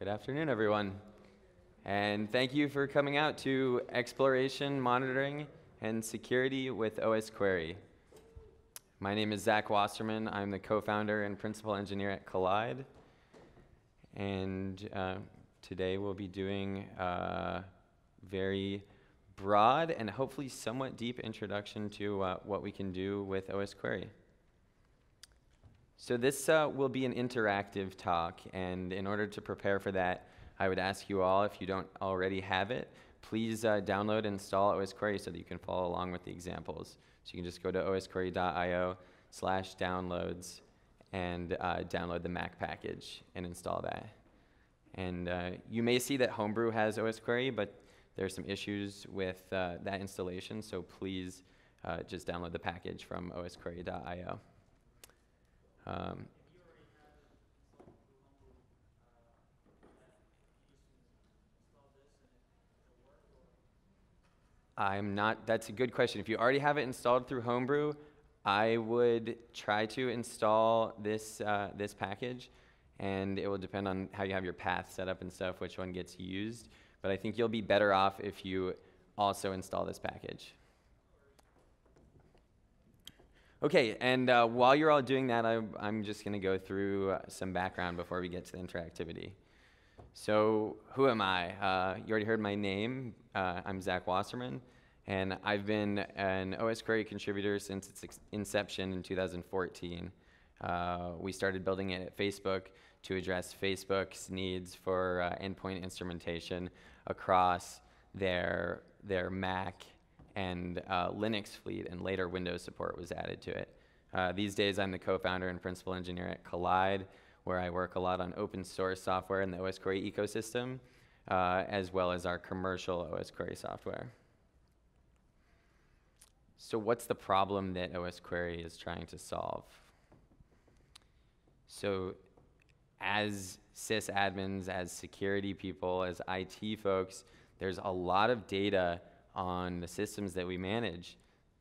Good afternoon, everyone. And thank you for coming out to Exploration, Monitoring, and Security with osquery. My name is Zach Wasserman. I'm the co-founder and principal engineer at Kolide. And uh, today we'll be doing a very broad and hopefully somewhat deep introduction to uh, what we can do with osquery. So this uh, will be an interactive talk, and in order to prepare for that, I would ask you all, if you don't already have it, please uh, download and install osquery so that you can follow along with the examples. So you can just go to osquery.io slash downloads and uh, download the Mac package and install that. And uh, you may see that Homebrew has osquery, but there are some issues with uh, that installation, so please uh, just download the package from osquery.io. Um, I'm not, that's a good question. If you already have it installed through Homebrew, I would try to install this, uh, this package, and it will depend on how you have your path set up and stuff, which one gets used. But I think you'll be better off if you also install this package. Okay, and uh, while you're all doing that, I, I'm just going to go through uh, some background before we get to the interactivity. So, who am I? Uh, you already heard my name. Uh, I'm Zach Wasserman, and I've been an osquery contributor since its inception in 2014. Uh, we started building it at Facebook to address Facebook's needs for endpoint instrumentation across their, their Mac and uh, Linux fleet, and later Windows support was added to it. Uh, these days, I'm the co-founder and principal engineer at Kolide, where I work a lot on open source software in the osquery ecosystem, uh, as well as our commercial osquery software. So what's the problem that osquery is trying to solve? So as sysadmins, as security people, as IT folks, there's a lot of data on the systems that we manage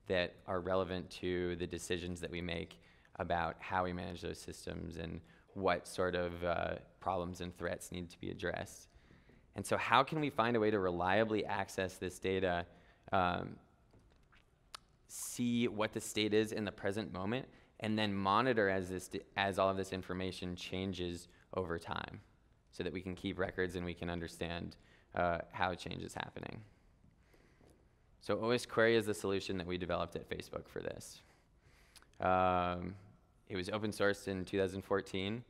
that are relevant to the decisions that we make about how we manage those systems and what sort of uh, problems and threats need to be addressed. And so how can we find a way to reliably access this data, um, see what the state is in the present moment, and then monitor as, this as all of this information changes over time so that we can keep records and we can understand uh, how change is happening. So osquery is the solution that we developed at Facebook for this. Um, it was open sourced in 2014,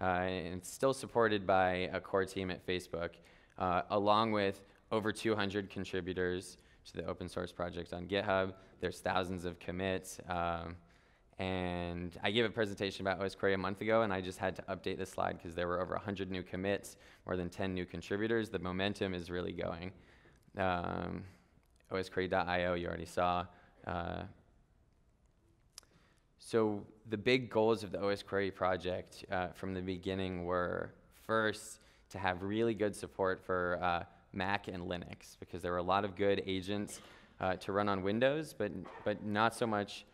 uh, and it's still supported by a core team at Facebook, uh, along with over 200 contributors to the open source project on GitHub. There's thousands of commits. Um, and I gave a presentation about osquery a month ago, and I just had to update the slide because there were over 100 new commits, more than 10 new contributors. The momentum is really going. Um, osquery.io you already saw. Uh, so the big goals of the osquery project uh, from the beginning were first to have really good support for uh, Mac and Linux because there were a lot of good agents uh, to run on Windows, but, but not so much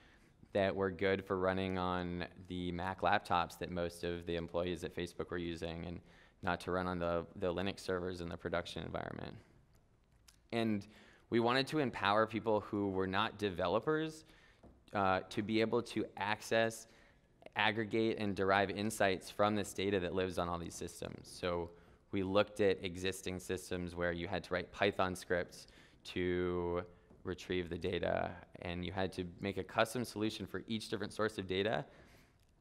that were good for running on the Mac laptops that most of the employees at Facebook were using and not to run on the, the Linux servers in the production environment. And we wanted to empower people who were not developers uh, to be able to access, aggregate, and derive insights from this data that lives on all these systems. So we looked at existing systems where you had to write Python scripts to retrieve the data, and you had to make a custom solution for each different source of data,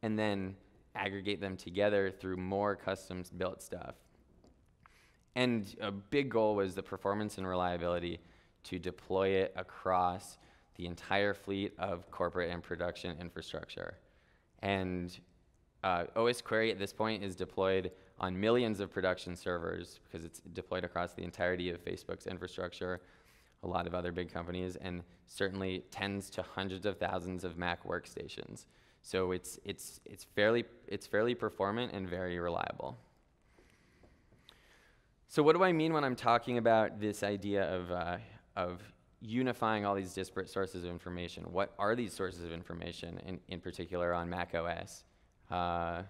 and then aggregate them together through more custom built stuff. And a big goal was the performance and reliability to deploy it across the entire fleet of corporate and production infrastructure. And uh, osquery at this point is deployed on millions of production servers because it's deployed across the entirety of Facebook's infrastructure, a lot of other big companies, and certainly tens to hundreds of thousands of Mac workstations. So it's, it's, it's, fairly, it's fairly performant and very reliable. So what do I mean when I'm talking about this idea of uh, of unifying all these disparate sources of information. What are these sources of information, in, in particular on Mac OS? Uh,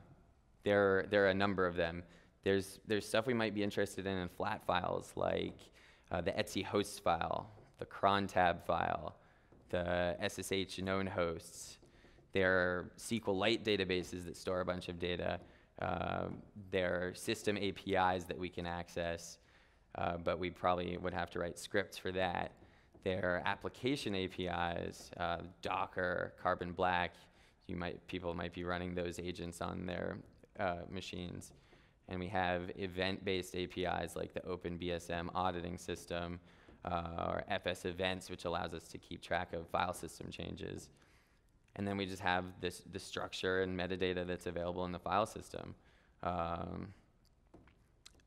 there, there are a number of them. there's, there's stuff we might be interested in in flat files like uh, the etc hosts file, the cron tab file, the SSH known hosts. There are SQLite databases that store a bunch of data. Uh, there are system APIs that we can access, uh, but we probably would have to write scripts for that. There are application APIs, uh, Docker, Carbon Black. You might, people might be running those agents on their uh, machines. And we have event-based APIs like the OpenBSM auditing system, uh, or FS events, which allows us to keep track of file system changes. And then we just have this, the structure and metadata that's available in the file system. Um,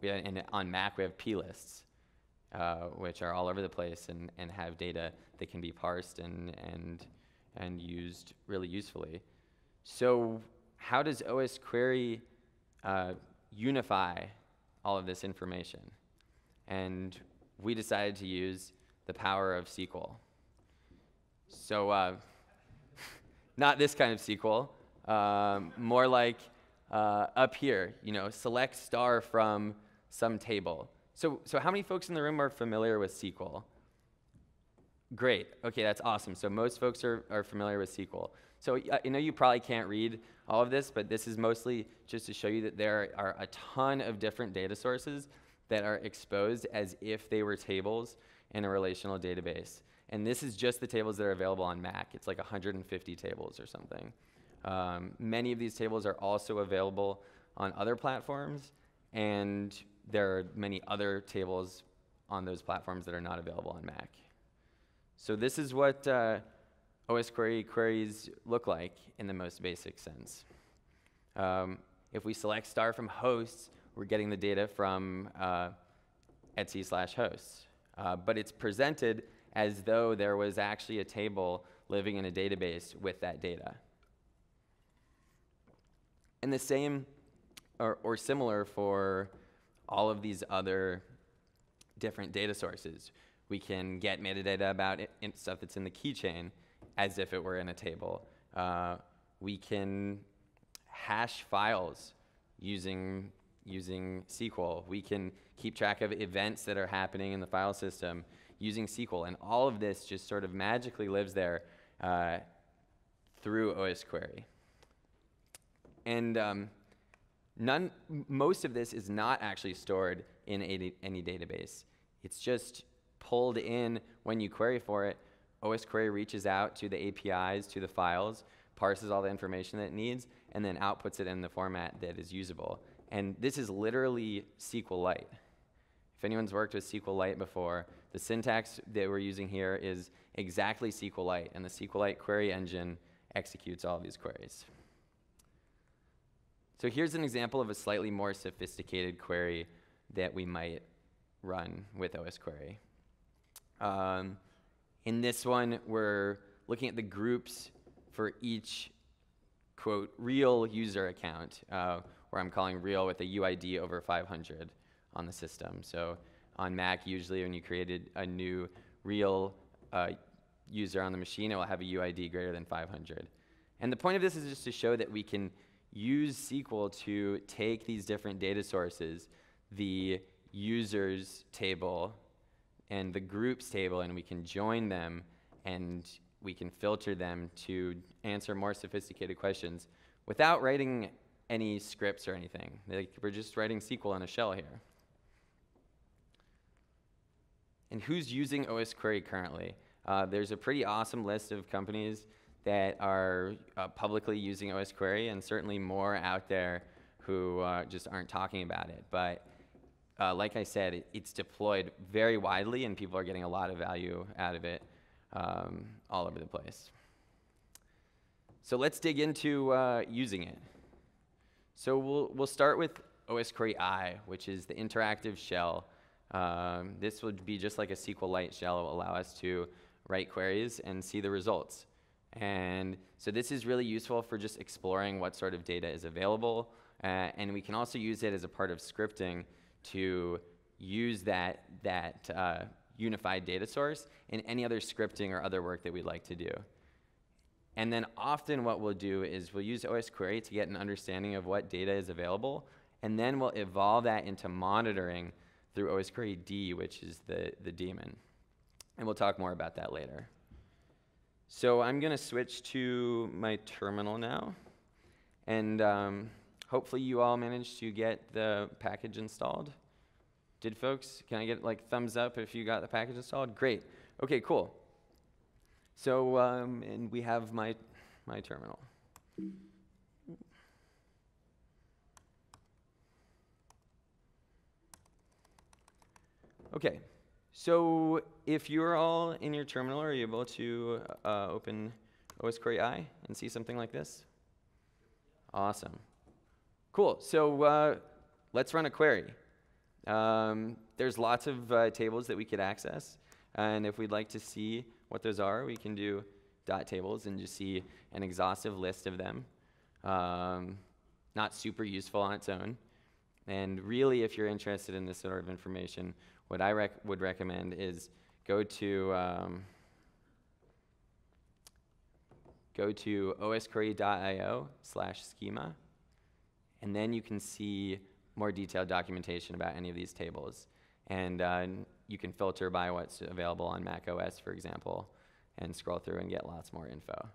we have, and on Mac, we haveplists, uh, which are all over the place and, and have data that can be parsed and, and, and used really usefully. So how does osquery uh, unify all of this information? And we decided to use the power of SQL. So, uh, not this kind of SQL, um, more like uh, up here, you know, select star from some table. So, so how many folks in the room are familiar with SQL? Great. Okay, that's awesome. So most folks are, are familiar with SQL. So I know you probably can't read all of this, but this is mostly just to show you that there are a ton of different data sources that are exposed as if they were tables in a relational database. And this is just the tables that are available on Mac. It's like 150 tables or something. Um, many of these tables are also available on other platforms, and there are many other tables on those platforms that are not available on Mac. So this is what uh, osquery queries look like in the most basic sense. Um, if we select star from hosts, we're getting the data from uh, etc slash hosts. Uh, but it's presented as though there was actually a table living in a database with that data. And the same or, or similar for all of these other different data sources. We can get metadata about it, stuff that's in the keychain as if it were in a table. Uh, we can hash files using using SQL. We can keep track of events that are happening in the file system using SQL. And all of this just sort of magically lives there uh, through osquery. And um, none, most of this is not actually stored in a, any database. It's just pulled in when you query for it. osquery reaches out to the APIs, to the files, parses all the information that it needs, and then outputs it in the format that is usable. And this is literally SQLite. If anyone's worked with SQLite before, the syntax that we're using here is exactly SQLite, and the SQLite query engine executes all these queries. So here's an example of a slightly more sophisticated query that we might run with osquery. Um, in this one, we're looking at the groups for each, quote, real user account. Uh, where I'm calling real with a UID over 500 on the system. So on Mac, usually when you created a new real uh, user on the machine, it will have a UID greater than 500. And the point of this is just to show that we can use SQL to take these different data sources, the users table and the groups table, and we can join them and we can filter them to answer more sophisticated questions without writing any scripts or anything. Like, we're just writing SQL in a shell here. And who's using osquery currently? Uh, there's a pretty awesome list of companies that are uh, publicly using osquery, and certainly more out there who uh, just aren't talking about it. But uh, like I said, it, it's deployed very widely, and people are getting a lot of value out of it um, all over the place. So let's dig into uh, using it. So we'll, we'll start with osqueryi, which is the interactive shell. Um, this would be just like a SQLite shell. Will allow us to write queries and see the results. And so this is really useful for just exploring what sort of data is available. Uh, and we can also use it as a part of scripting to use that, that uh, unified data source in any other scripting or other work that we'd like to do. And then often what we'll do is we'll use osquery to get an understanding of what data is available, and then we'll evolve that into monitoring through osqueryd, which is the, the daemon. And we'll talk more about that later. So I'm going to switch to my terminal now. And um, hopefully you all managed to get the package installed. Did folks? Can I get like thumbs up if you got the package installed? Great. Okay, cool. So, um, and we have my, my terminal. Okay, so if you're all in your terminal, are you able to uh, open osqueryi and see something like this? Awesome. Cool, so uh, let's run a query. Um, there's lots of uh, tables that we could access, and if we'd like to see what those are, we can do dot tables and just see an exhaustive list of them. Um, not super useful on its own. And really, if you're interested in this sort of information, what I rec would recommend is go to um, go to osquery.io slash schema, and then you can see more detailed documentation about any of these tables. And uh, you can filter by what's available on Mac OS, for example, and scroll through and get lots more info.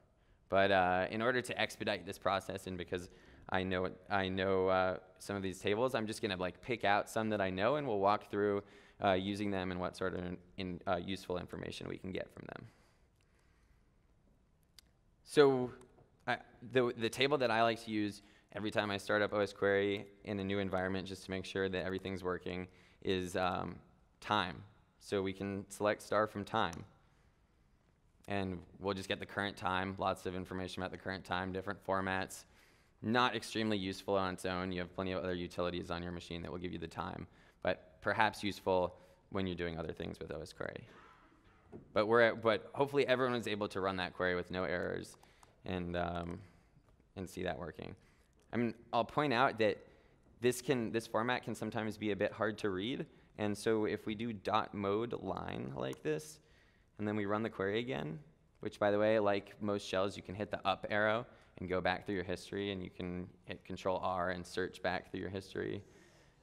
But uh, in order to expedite this process, and because I know, I know uh, some of these tables, I'm just going to like pick out some that I know, and we'll walk through uh, using them and what sort of in, uh, useful information we can get from them. So the, the table that I like to use every time I start up osquery in a new environment just to make sure that everything's working is um, time. So we can select star from time. And we'll just get the current time, lots of information about the current time, different formats. Not extremely useful on its own. You have plenty of other utilities on your machine that will give you the time perhaps useful when you're doing other things with osquery. But, we're, but hopefully everyone is able to run that query with no errors and, um, and see that working. I mean, I'll point out that this, can, this format can sometimes be a bit hard to read. And so if we do dot mode line like this, and then we run the query again, which by the way, like most shells, you can hit the up arrow and go back through your history, and you can hit Control R and search back through your history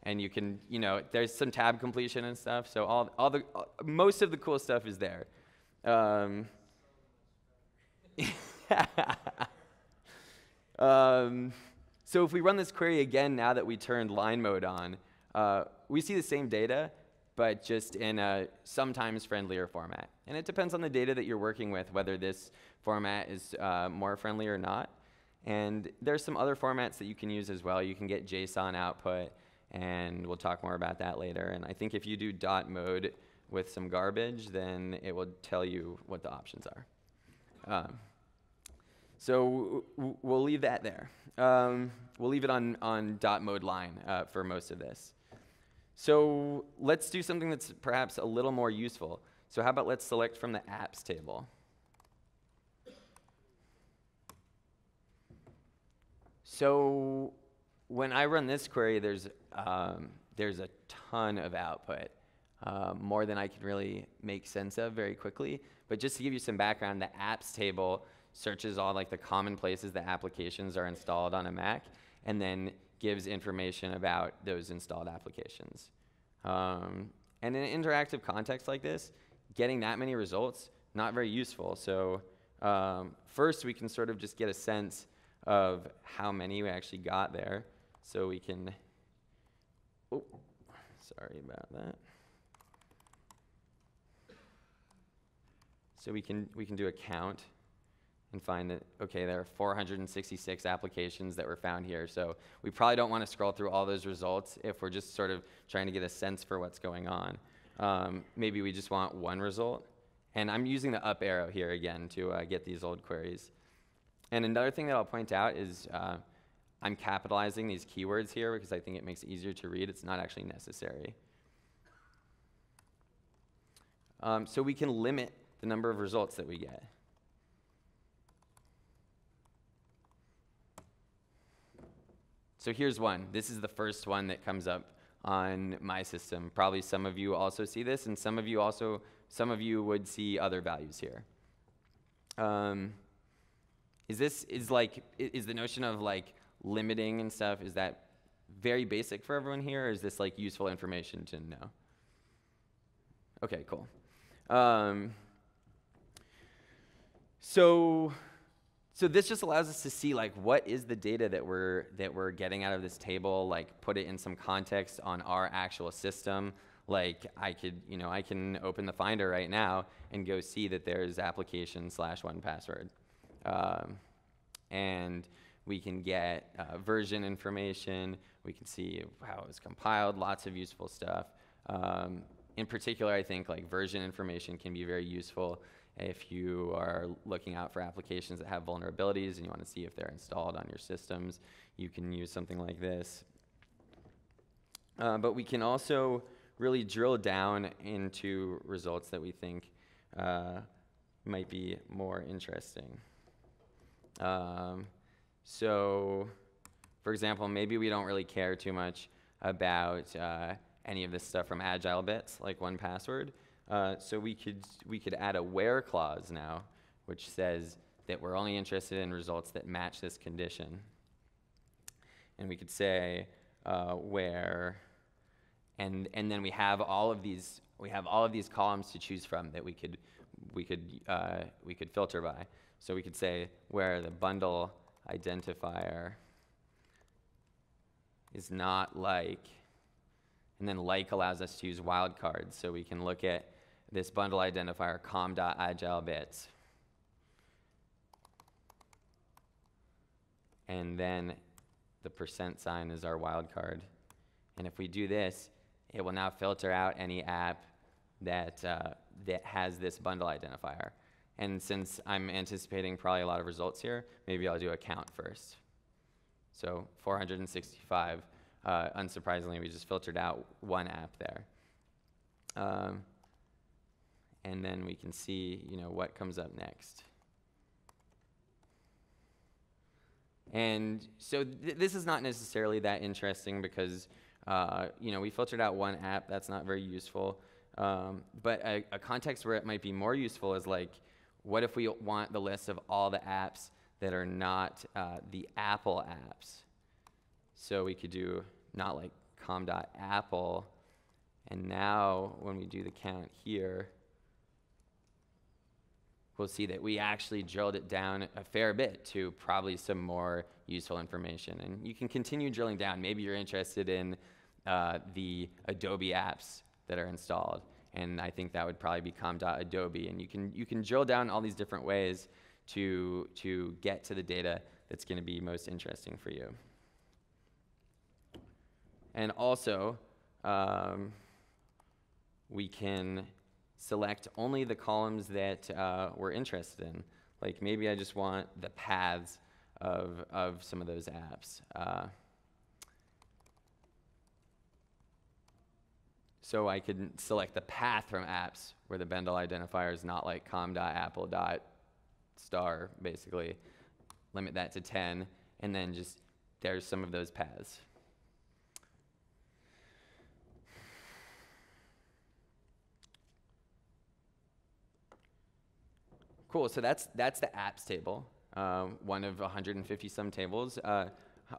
and you can, you know, there's some tab completion and stuff. So all, all the, all, most of the cool stuff is there. Um, um, so if we run this query again now that we turned line mode on, uh, we see the same data, but just in a sometimes friendlier format. And it depends on the data that you're working with, whether this format is uh, more friendly or not. And there's some other formats that you can use as well. You can get JSON output and we'll talk more about that later. And I think if you do dot mode with some garbage, then it will tell you what the options are. Um, so we'll leave that there. Um, we'll leave it on, on dot mode line uh, for most of this. So let's do something that's perhaps a little more useful. So how about let's select from the apps table. So when I run this query, there's, um, there's a ton of output, uh, more than I can really make sense of very quickly. But just to give you some background, the apps table searches all like the common places that applications are installed on a Mac, and then gives information about those installed applications. Um, and in an interactive context like this, getting that many results, not very useful. So um, first, we can sort of just get a sense of how many we actually got there. So we can, oh, sorry about that. So we can, we can do a count and find that, okay, there are 466 applications that were found here. So we probably don't want to scroll through all those results if we're just sort of trying to get a sense for what's going on. Um, maybe we just want one result. And I'm using the up arrow here again to uh, get these old queries. And another thing that I'll point out is uh, I'm capitalizing these keywords here because I think it makes it easier to read. It's not actually necessary. Um, so we can limit the number of results that we get. So here's one. This is the first one that comes up on my system. Probably some of you also see this, and some of you also, some of you would see other values here. Um, is this, is like, is the notion of like limiting and stuff, is that very basic for everyone here, or is this like useful information to know? Okay, cool. Um, so, so this just allows us to see like what is the data that we're that we're getting out of this table, like put it in some context on our actual system. Like I could, you know, I can open the Finder right now and go see that there's application slash 1Password, um, and we can get uh, version information. We can see how it was compiled. Lots of useful stuff. Um, in particular, I think like version information can be very useful if you are looking out for applications that have vulnerabilities and you want to see if they're installed on your systems, you can use something like this. Uh, but we can also really drill down into results that we think uh, might be more interesting. Um, so, for example, maybe we don't really care too much about uh, any of this stuff from AgileBits, like 1Password. Uh, so we could, we could add a where clause now, which says that we're only interested in results that match this condition. And we could say uh, where, and, and then we have all of these, we have all of these columns to choose from that we could, we could, uh, we could filter by. So we could say where the bundle identifier is not like, and then like allows us to use wildcards. So we can look at this bundle identifier com.agilebits. And then the percent sign is our wildcard. And if we do this, it will now filter out any app that, uh, that has this bundle identifier. And since I'm anticipating probably a lot of results here, maybe I'll do a count first. So 465. Uh, unsurprisingly, we just filtered out one app there. Um, and then we can see, you know, what comes up next. And so th this is not necessarily that interesting because, uh, you know, we filtered out one app. That's not very useful. Um, but a, a, context where it might be more useful is like, what if we want the list of all the apps that are not uh, the Apple apps? So we could do not like com.apple. And now when we do the count here, we'll see that we actually drilled it down a fair bit to probably some more useful information. And you can continue drilling down. Maybe you're interested in uh, the Adobe apps that are installed. And I think that would probably be com.adobe. And you can, you can drill down all these different ways to, to get to the data that's going to be most interesting for you. And also, um, we can select only the columns that uh, we're interested in. Like maybe I just want the paths of, of some of those apps. Uh, so I could select the path from apps where the bundle identifier is not like com.apple.star, basically. Limit that to 10, and then just there's some of those paths. Cool, so that's, that's the apps table, um, one of 150 some tables. Uh,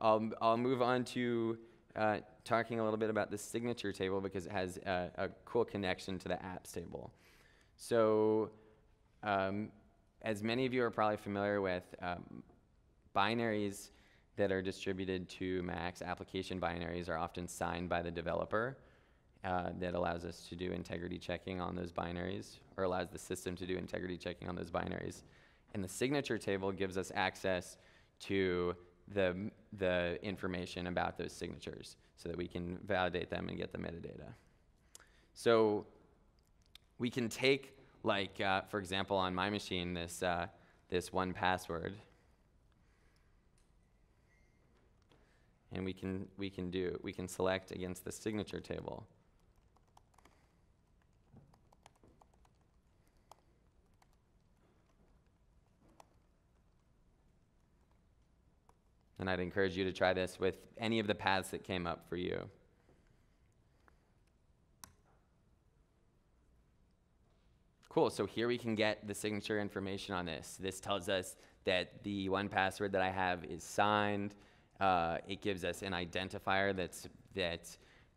I'll, I'll move on to uh, talking a little bit about the signature table because it has a, a cool connection to the apps table. So um, as many of you are probably familiar with, um, binaries that are distributed to Macs, application binaries, are often signed by the developer uh, that allows us to do integrity checking on those binaries, or allows the system to do integrity checking on those binaries. And the signature table gives us access to the, the information about those signatures so that we can validate them and get the metadata. So we can take, like, uh, for example, on my machine, this, uh, this 1Password, and we can, we can do, we can select against the signature table. And I'd encourage you to try this with any of the paths that came up for you. Cool, so here we can get the signature information on this. This tells us that the 1Password that I have is signed. Uh, it gives us an identifier that's, that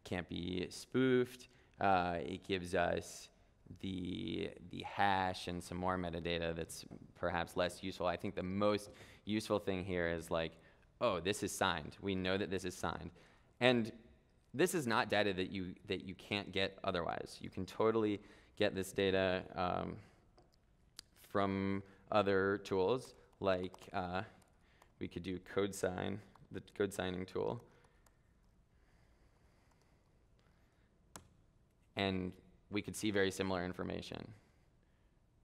can't be spoofed. Uh, it gives us the, the hash and some more metadata that's perhaps less useful. I think the most useful thing here is like, oh, this is signed. We know that this is signed. And this is not data that you, that you can't get otherwise. You can totally get this data um, from other tools, like uh, we could do codesign, the code signing tool. And we could see very similar information.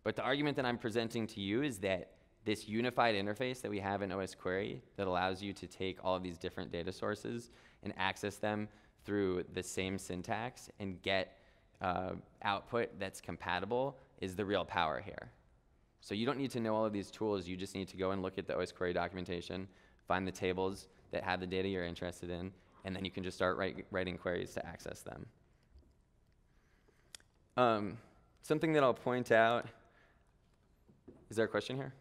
But the argument that I'm presenting to you is that this unified interface that we have in osquery that allows you to take all of these different data sources and access them through the same syntax and get uh, output that's compatible is the real power here. So you don't need to know all of these tools. You just need to go and look at the osquery documentation, find the tables that have the data you're interested in, and then you can just start write, writing queries to access them. Um, something that I'll point out, is there a question here?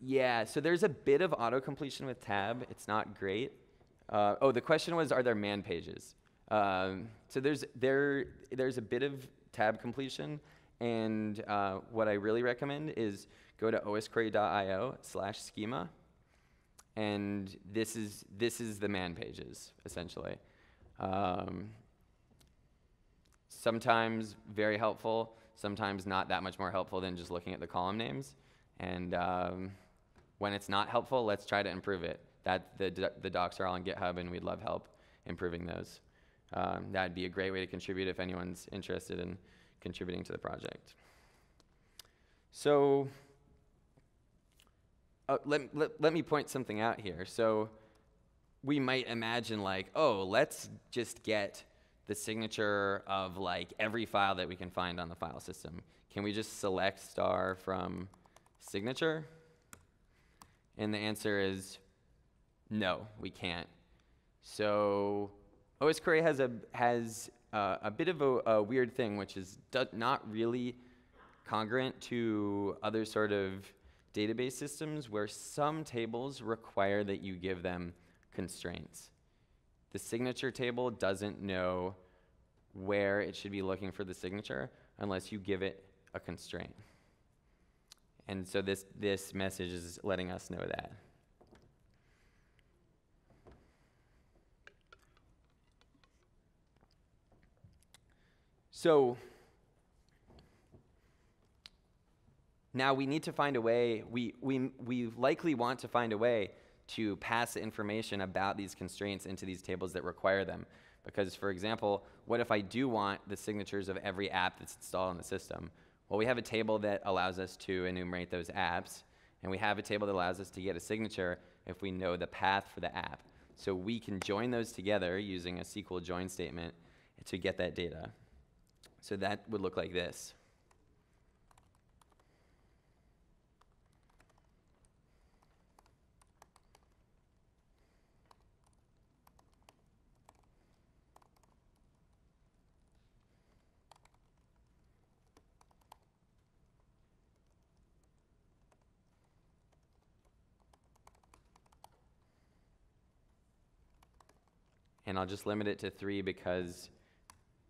Yeah, so there's a bit of auto completion with tab. It's not great. Uh, oh, the question was, are there man pages? Um, so there's there there's a bit of tab completion, and uh, what I really recommend is go to osquery.io slash schema, and this is this is the man pages essentially. Um, sometimes very helpful, sometimes not that much more helpful than just looking at the column names. And um, when it's not helpful, let's try to improve it. That the the docs are all on GitHub, and we'd love help improving those. Um, that'd be a great way to contribute if anyone's interested in contributing to the project. So uh, let, let, let me point something out here. So we might imagine like, oh, let's just get the signature of like every file that we can find on the file system. Can we just select star from signature? And the answer is no, we can't. So osquery has a has uh, a bit of a, a, weird thing, which is not really congruent to other sort of database systems where some tables require that you give them constraints. The signature table doesn't know where it should be looking for the signature unless you give it a constraint. And so this, this message is letting us know that. So Now we need to find a way, we, we, we likely want to find a way to pass information about these constraints into these tables that require them. Because, for example, what if I do want the signatures of every app that's installed on the system? Well, we have a table that allows us to enumerate those apps, and we have a table that allows us to get a signature if we know the path for the app. So we can join those together using a SQL join statement to get that data. So that would look like this. And I'll just limit it to three because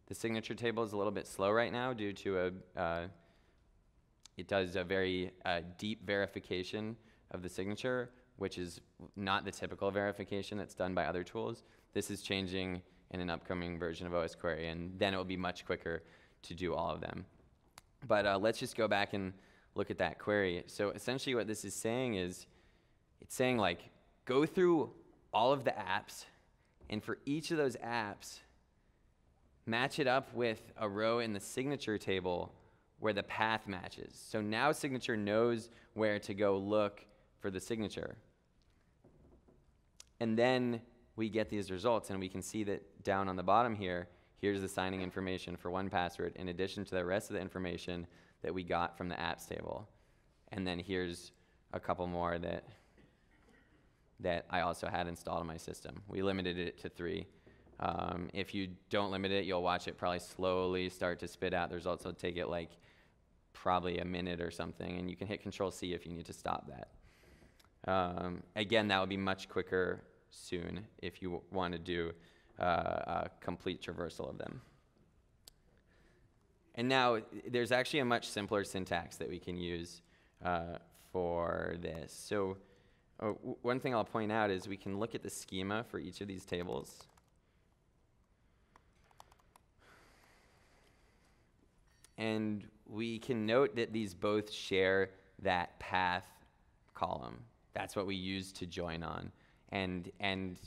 the signature table is a little bit slow right now due to a, uh, it does a very uh, deep verification of the signature, which is not the typical verification that's done by other tools. This is changing in an upcoming version of osquery, and then it will be much quicker to do all of them. But uh, let's just go back and look at that query. So essentially what this is saying is, it's saying like, go through all of the apps and for each of those apps, match it up with a row in the signature table where the path matches. So now signature knows where to go look for the signature. And then we get these results, and we can see that down on the bottom here, here's the signing information for 1Password in addition to the rest of the information that we got from the apps table. And then here's a couple more that that I also had installed on my system. We limited it to three. Um, if you don't limit it, you'll watch it probably slowly start to spit out the results. It'll take it like probably a minute or something, and you can hit Control C if you need to stop that. Um, again, that would be much quicker soon if you want to do uh, a complete traversal of them. And now there's actually a much simpler syntax that we can use uh, for this. So uh, one thing I'll point out is we can look at the schema for each of these tables. And we can note that these both share that path column. That's what we use to join on. And, and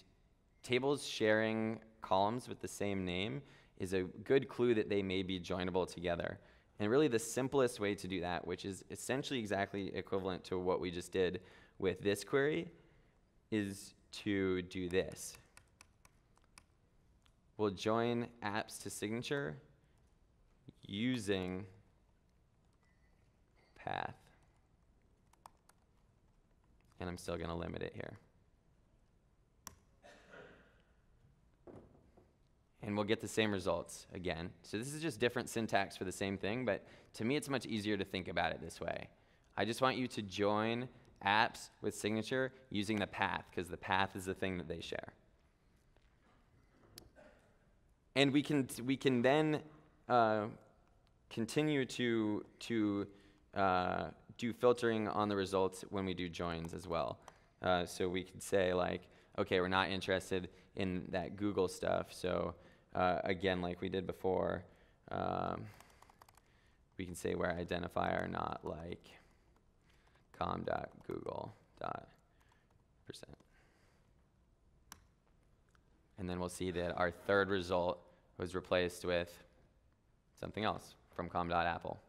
tables sharing columns with the same name is a good clue that they may be joinable together. And really the simplest way to do that, which is essentially exactly equivalent to what we just did with this query, is to do this. We'll join apps to signature using path. And I'm still going to limit it here. and we'll get the same results again. So this is just different syntax for the same thing, but to me it's much easier to think about it this way. I just want you to join apps with signature using the path, because the path is the thing that they share. And we can, we can then uh, continue to, to uh, do filtering on the results when we do joins as well. Uh, so we could say like, okay, we're not interested in that Google stuff, so uh, again, like we did before, um, we can say where identifier not like com.google.percent. And then we'll see that our third result was replaced with something else from com.apple.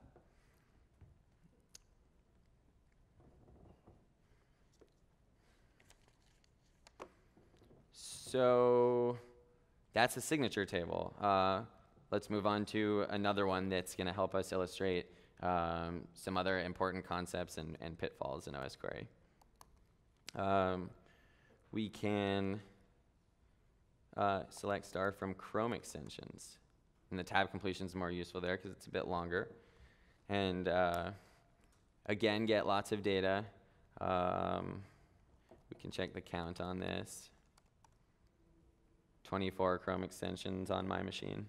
So that's a signature table. Uh, let's move on to another one that's going to help us illustrate um, some other important concepts and, and pitfalls in osquery. Um, we can uh, select star from Chrome extensions. And the tab completion is more useful there because it's a bit longer. And uh, again, get lots of data. Um, we can check the count on this. 24 Chrome extensions on my machine.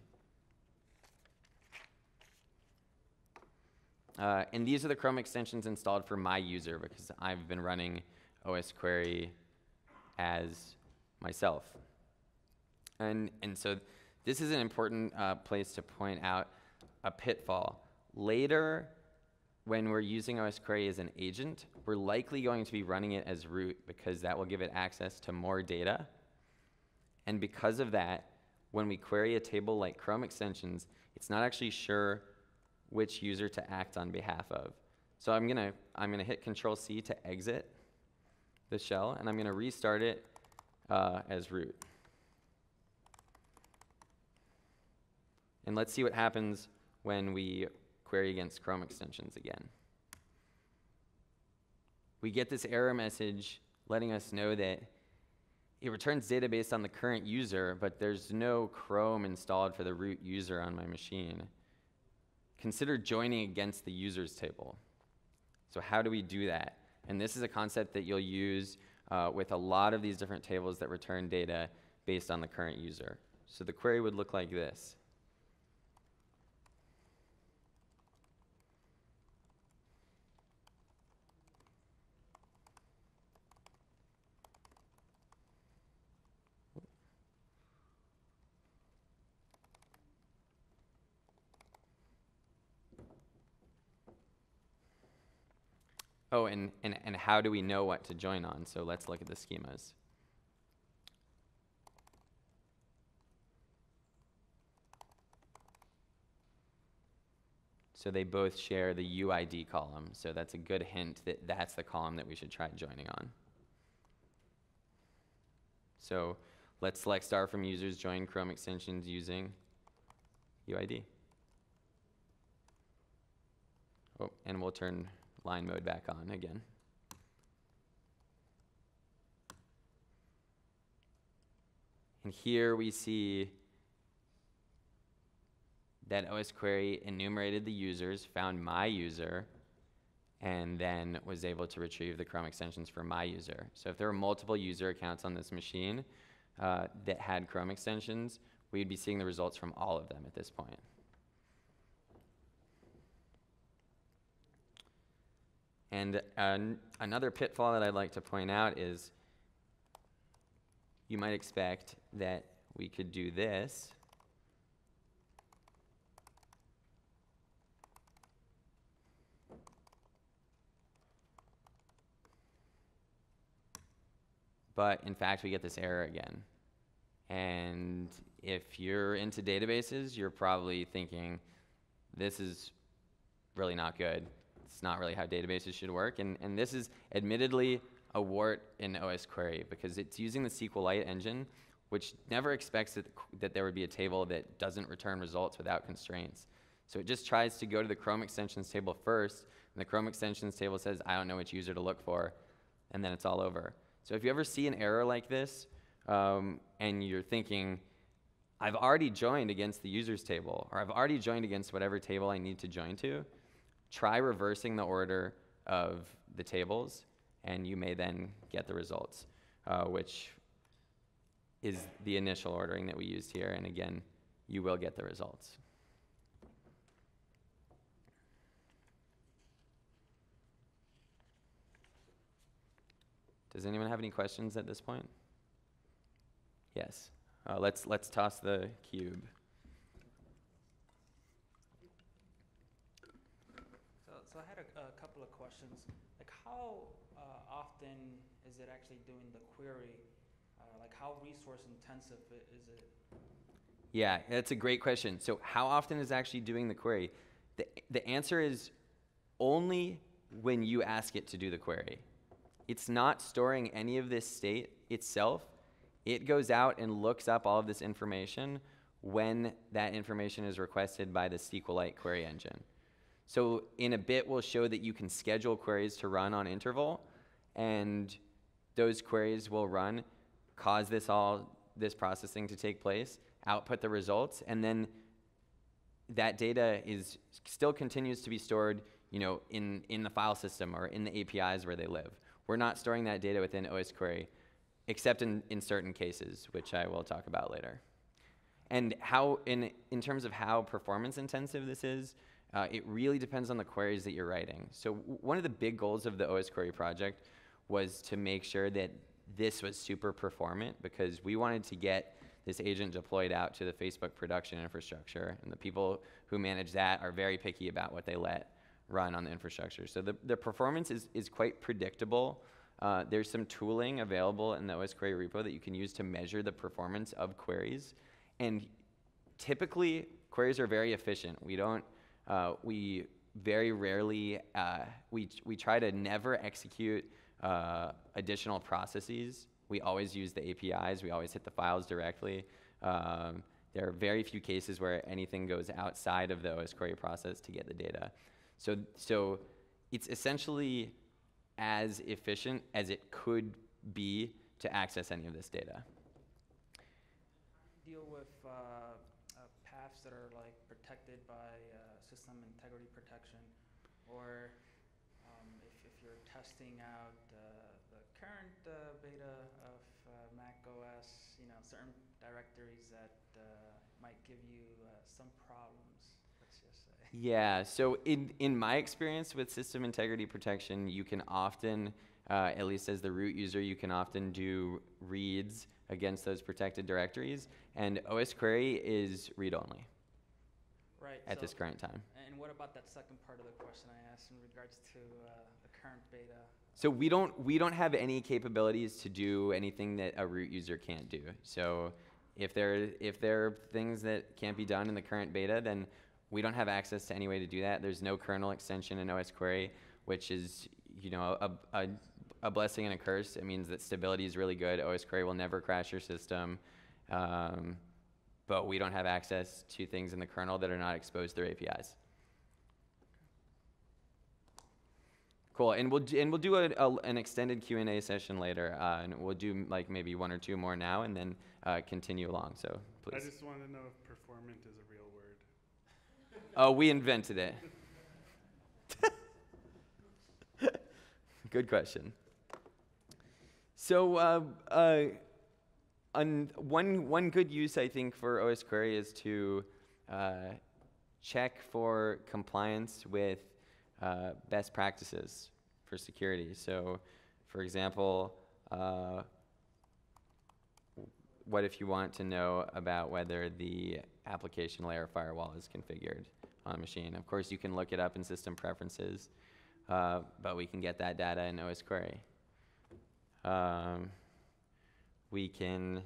Uh, and these are the Chrome extensions installed for my user because I've been running osquery as myself. And, and so this is an important uh, place to point out a pitfall. Later, when we're using osquery as an agent, we're likely going to be running it as root because that will give it access to more data and because of that, when we query a table like Chrome extensions, it's not actually sure which user to act on behalf of. So I'm gonna, I'm gonna hit Control C to exit the shell, and I'm gonna restart it uh, as root. And let's see what happens when we query against Chrome extensions again. We get this error message letting us know that it returns data based on the current user, but there's no Chrome installed for the root user on my machine. Consider joining against the users table. So how do we do that? And this is a concept that you'll use uh, with a lot of these different tables that return data based on the current user. So the query would look like this. Oh, and, and, and how do we know what to join on? So let's look at the schemas. So they both share the UID column. So that's a good hint that that's the column that we should try joining on. So let's select star from users join Chrome extensions using UID. Oh, and we'll turn line mode back on again. And here we see that osquery enumerated the users, found my user, and then was able to retrieve the Chrome extensions for my user. So if there were multiple user accounts on this machine uh, that had Chrome extensions, we'd be seeing the results from all of them at this point. And uh, an another pitfall that I'd like to point out is you might expect that we could do this. But in fact, we get this error again. And if you're into databases, you're probably thinking, this is really not good. It's not really how databases should work. And, and this is admittedly a wart in osquery because it's using the SQLite engine, which never expects that, that there would be a table that doesn't return results without constraints. So it just tries to go to the Chrome extensions table first, and the Chrome extensions table says, I don't know which user to look for, and then it's all over. So if you ever see an error like this, um, and you're thinking, I've already joined against the users table, or I've already joined against whatever table I need to join to, try reversing the order of the tables, and you may then get the results, uh, which is the initial ordering that we used here. And again, you will get the results. Does anyone have any questions at this point? Yes. Uh, let's let's toss the cube. So, so I had a, a couple of questions. Like, how uh, often is it actually doing the query? Uh, like, how resource intensive is it? Yeah, that's a great question. So, how often is actually doing the query? The, the answer is only when you ask it to do the query. It's not storing any of this state itself. It goes out and looks up all of this information when that information is requested by the SQLite query engine. So, in a bit, we'll show that you can schedule queries to run on interval, and those queries will run, cause this all this processing to take place, output the results, and then that data is still continues to be stored, you know, in, in the file system or in the APIs where they live. We're not storing that data within osquery, except in, in certain cases, which I will talk about later. And how, in, in terms of how performance intensive this is, uh, it really depends on the queries that you're writing. So one of the big goals of the osquery project was to make sure that this was super performant because we wanted to get this agent deployed out to the Facebook production infrastructure. And the people who manage that are very picky about what they let run on the infrastructure. So the, the performance is, is quite predictable. Uh, there's some tooling available in the osquery repo that you can use to measure the performance of queries. And typically, queries are very efficient. We don't, uh, we very rarely, uh, we, we try to never execute uh, additional processes. We always use the APIs. We always hit the files directly. Um, there are very few cases where anything goes outside of the osquery process to get the data. So, so it's essentially as efficient as it could be to access any of this data. Deal with uh, uh, paths that are like protected by uh, system integrity protection, or um, if, if you're testing out uh, the current uh, beta of uh, Mac OS, you know, certain directories that uh, might give you uh, some problems. Let's just say. Yeah, so in, in my experience with system integrity protection, you can often, uh, at least as the root user, you can often do reads against those protected directories, and osquery is read-only Right. at so- this current time. What about that second part of the question I asked in regards to uh, the current beta? So we don't we don't have any capabilities to do anything that a root user can't do. So if there if there are things that can't be done in the current beta, then we don't have access to any way to do that. There's no kernel extension in osquery, which is you know a, a, a blessing and a curse. It means that stability is really good. osquery will never crash your system. Um, but we don't have access to things in the kernel that are not exposed through APIs. Cool, and we'll and we'll do a, a, an extended Q and A session later, uh, and we'll do like maybe one or two more now, and then uh, continue along. So please. I just want to know if performant is a real word. Oh, we invented it. Good question. So, uh, uh, un- one, one good use, I think, for osquery is to uh, check for compliance with uh, best practices for security. So, for example, uh, what if you want to know about whether the application layer firewall is configured on a machine? Of course, you can look it up in system preferences, uh, but we can get that data in osquery. Um, we can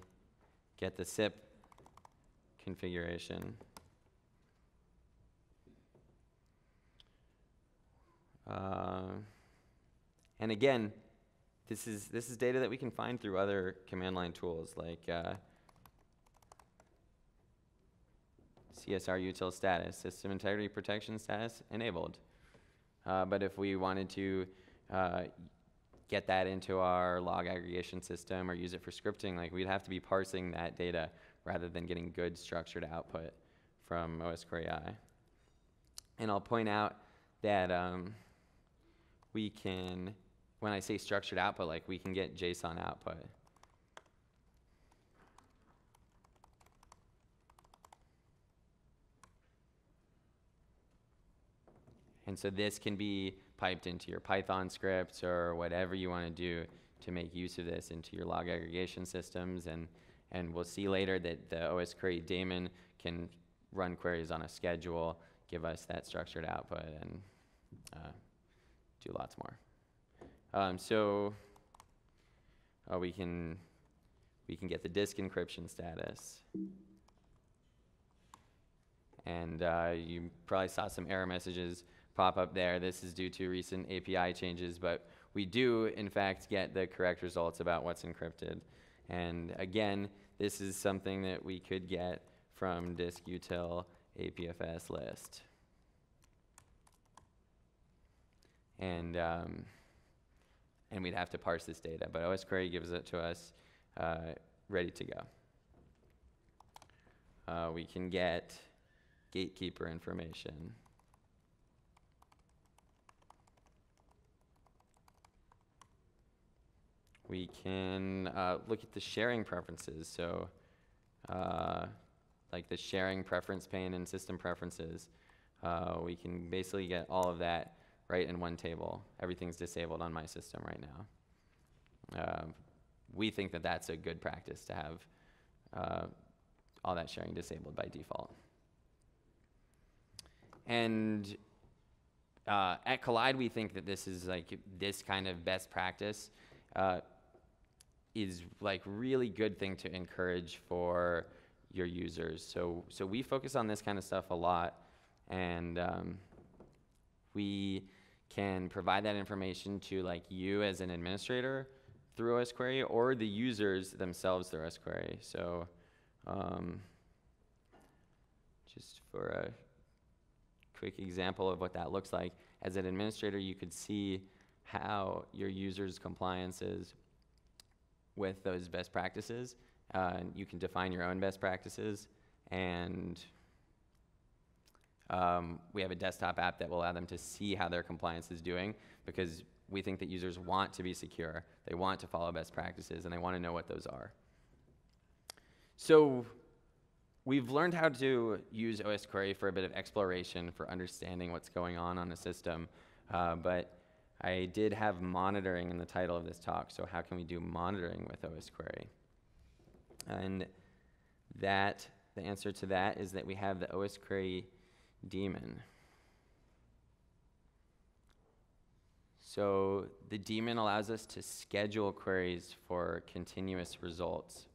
get the SIP configuration. Uh, and again, this is, this is data that we can find through other command line tools like uh, CSR util status, system integrity protection status enabled. Uh, but if we wanted to uh, get that into our log aggregation system or use it for scripting, like we'd have to be parsing that data rather than getting good structured output from OS I. And I'll point out that um, we can, when I say structured output, like we can get JSON output. And so this can be piped into your Python scripts or whatever you want to do to make use of this into your log aggregation systems. And, and we'll see later that the osquery daemon can run queries on a schedule, give us that structured output, and uh, do lots more. Um, so uh, we can we can get the disk encryption status. And uh, you probably saw some error messages pop up there. This is due to recent API changes, but we do, in fact, get the correct results about what's encrypted. And again, this is something that we could get from diskutil APFS list. And, um, and we'd have to parse this data, but osquery gives it to us uh, ready to go. Uh, we can get gatekeeper information. We can uh, look at the sharing preferences. So, uh, like the sharing preference pane and system preferences, uh, we can basically get all of that right in one table. Everything's disabled on my system right now. Uh, we think that that's a good practice to have uh, all that sharing disabled by default. And uh, at Kolide, we think that this is like this kind of best practice uh, is like really good thing to encourage for your users. So, so we focus on this kind of stuff a lot, and um, we can provide that information to like you as an administrator through osquery or the users themselves through osquery. So, um, just for a quick example of what that looks like, as an administrator, you could see how your users' compliance is with those best practices. Uh, you can define your own best practices, and um, we have a desktop app that will allow them to see how their compliance is doing because we think that users want to be secure, they want to follow best practices, and they want to know what those are. So we've learned how to use osquery for a bit of exploration for understanding what's going on on a system, uh, but I did have monitoring in the title of this talk, so how can we do monitoring with osquery? And that, the answer to that is that we have the osquery daemon. So the daemon allows us to schedule queries for continuous results.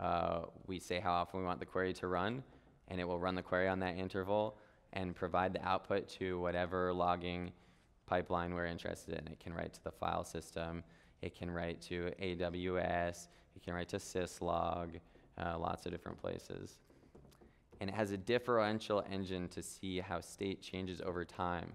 Uh, we say how often we want the query to run, and it will run the query on that interval and provide the output to whatever logging pipeline we're interested in. It can write to the file system, it can write to AWS, it can write to syslog, uh, lots of different places. And it has a differential engine to see how state changes over time.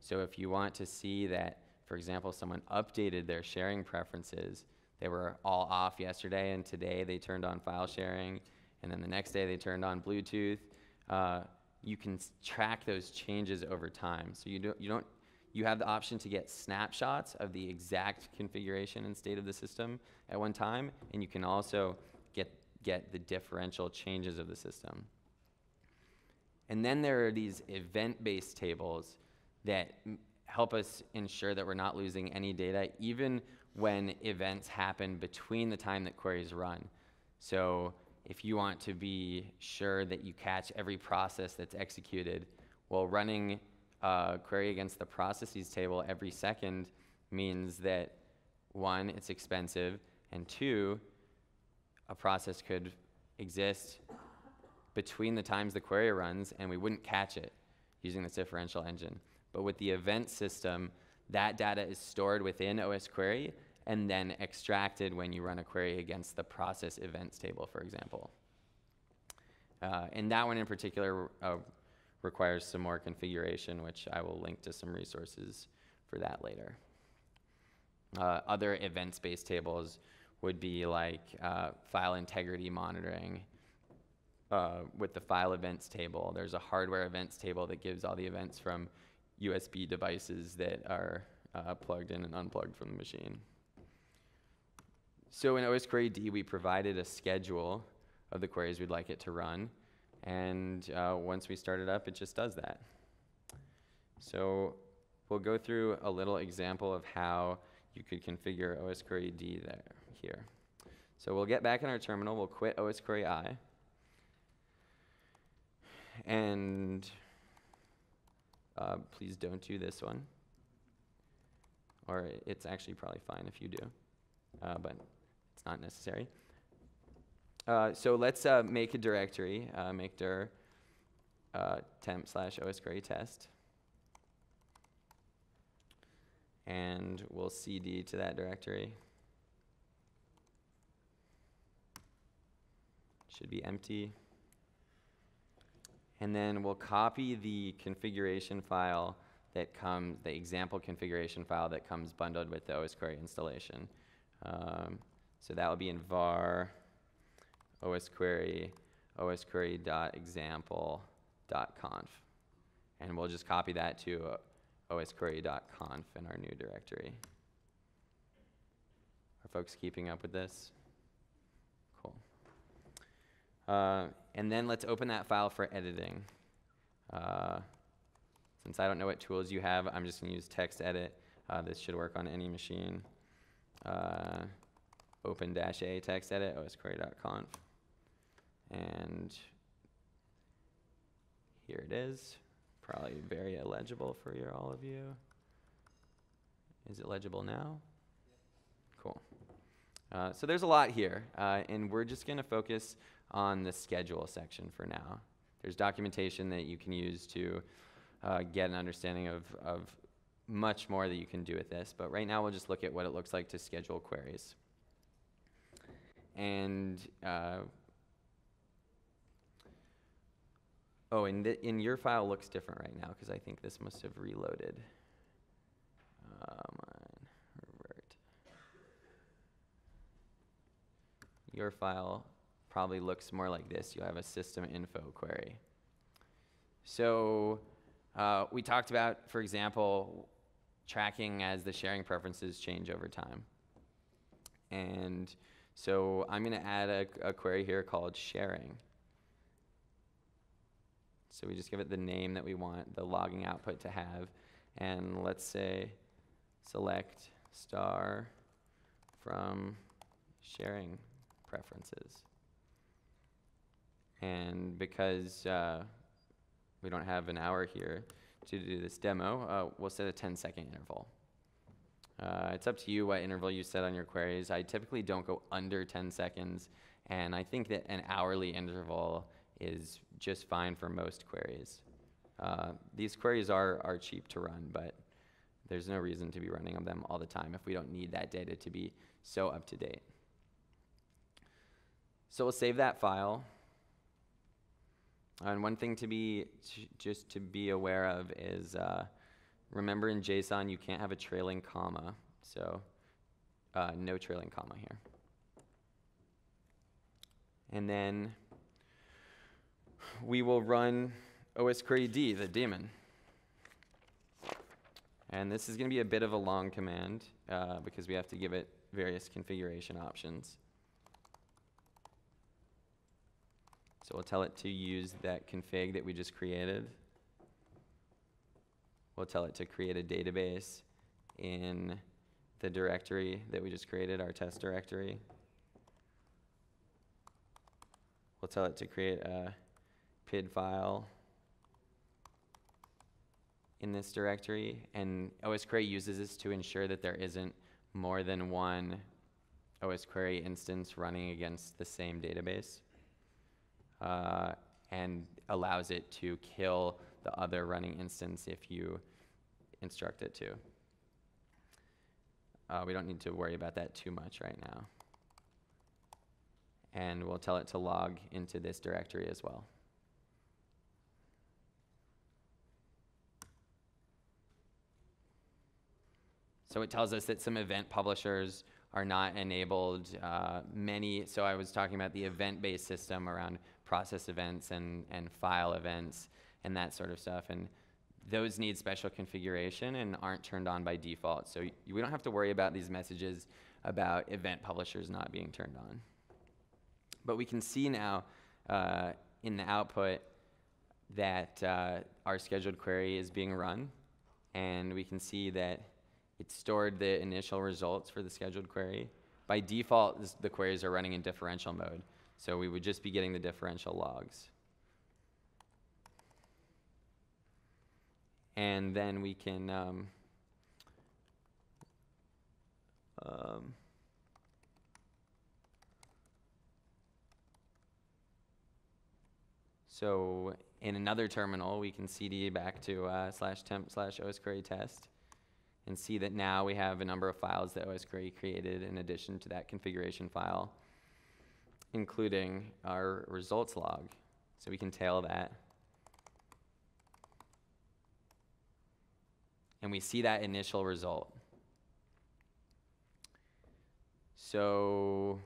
So if you want to see that, for example, someone updated their sharing preferences, they were all off yesterday and today they turned on file sharing, and then the next day they turned on Bluetooth, uh, you can track those changes over time. So you don't, you don't, you have the option to get snapshots of the exact configuration and state of the system at one time, and you can also get, get the differential changes of the system. And then there are these event-based tables that help us ensure that we're not losing any data, even when events happen between the time that queries run. So if you want to be sure that you catch every process that's executed, well, running a query against the processes table every second means that one, it's expensive, and two, a process could exist between the times the query runs and we wouldn't catch it using this differential engine. But with the event system, that data is stored within osquery and then extracted when you run a query against the process events table, for example. Uh, and that one in particular uh, requires some more configuration, which I will link to some resources for that later. Uh, other events-based tables would be like uh, file integrity monitoring. Uh, with the file events table, there's a hardware events table that gives all the events from USB devices that are uh, plugged in and unplugged from the machine. So in osqueryd, we provided a schedule of the queries we'd like it to run. And uh, once we start it up, it just does that. So we'll go through a little example of how you could configure osqueryd there, here. So we'll get back in our terminal, we'll quit osqueryi. And uh, please don't do this one. Or it's actually probably fine if you do, uh, but it's not necessary. Uh, so let's uh, make a directory, uh, make dir uh, temp slash osquery test. And we'll cd to that directory. Should be empty. And then we'll copy the configuration file that comes, the example configuration file that comes bundled with the osquery installation. Um, so that will be in var osquery os query.example.conf. And we'll just copy that to uh, osquery.conf in our new directory. Are folks keeping up with this? Cool. Uh, and then let's open that file for editing. Uh, since I don't know what tools you have, I'm just going to use TextEdit. Uh, this should work on any machine. Uh, open dash a TextEdit osquery.conf. And here it is. Probably very illegible for your, all of you. Is it legible now? Cool. Uh, so there's a lot here, uh, and we're just going to focus on the schedule section for now. There's documentation that you can use to uh, get an understanding of, of much more that you can do with this, but right now we'll just look at what it looks like to schedule queries. And uh, oh, and in your file looks different right now because I think this must have reloaded. Um, revert. Your file probably looks more like this. You'll have a system info query. So uh, we talked about, for example, tracking as the sharing preferences change over time. And so I'm going to add a, a query here called sharing. So we just give it the name that we want the logging output to have. And let's say select star from sharing preferences. And because uh, we don't have an hour here to do this demo, uh, we'll set a 10 second interval. Uh, it's up to you what interval you set on your queries. I typically don't go under 10 seconds, and I think that an hourly interval is just fine for most queries. Uh, these queries are, are cheap to run, but there's no reason to be running them all the time if we don't need that data to be so up to date. So we'll save that file. And one thing to be just to be aware of is uh, remember in JSON you can't have a trailing comma, so uh, no trailing comma here. And then we will run osqueryd, the daemon. And this is going to be a bit of a long command uh, because we have to give it various configuration options. So we'll tell it to use that config that we just created. We'll tell it to create a database in the directory that we just created, our test directory. We'll tell it to create a PID file in this directory, and osquery uses this to ensure that there isn't more than one osquery instance running against the same database, uh, and allows it to kill the other running instance if you instruct it to. Uh, we don't need to worry about that too much right now. And we'll tell it to log into this directory as well. So it tells us that some event publishers are not enabled. Uh, many, so I was talking about the event-based system around process events and, and file events and that sort of stuff. And those need special configuration and aren't turned on by default. So we don't have to worry about these messages about event publishers not being turned on. But we can see now uh, in the output that uh, our scheduled query is being run. And we can see that it stored the initial results for the scheduled query. By default, this, the queries are running in differential mode. So we would just be getting the differential logs. And then we can um, um, So in another terminal, we can cd back to uh, slash temp slash osquery test and see that now we have a number of files that osquery created in addition to that configuration file, including our results log. So we can tail that. And we see that initial result. So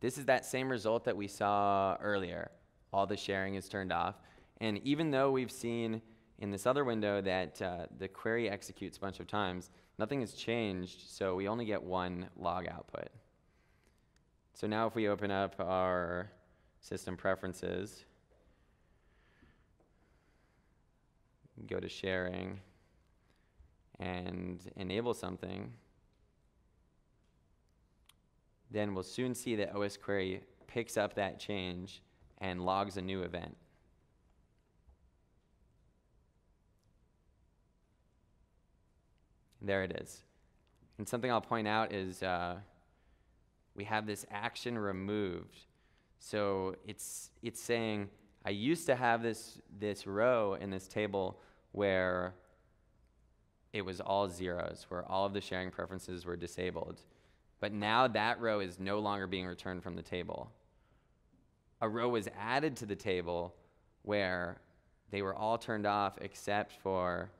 this is that same result that we saw earlier. All the sharing is turned off. And even though we've seen in this other window that uh, the query executes a bunch of times, nothing has changed, so we only get one log output. So now if we open up our system preferences, go to sharing, and enable something, then we'll soon see that osquery picks up that change and logs a new event. There it is. And something I'll point out is uh, we have this action removed. So it's, it's saying, I used to have this, this row in this table where it was all zeros, where all of the sharing preferences were disabled. But now that row is no longer being returned from the table. A row was added to the table where they were all turned off except for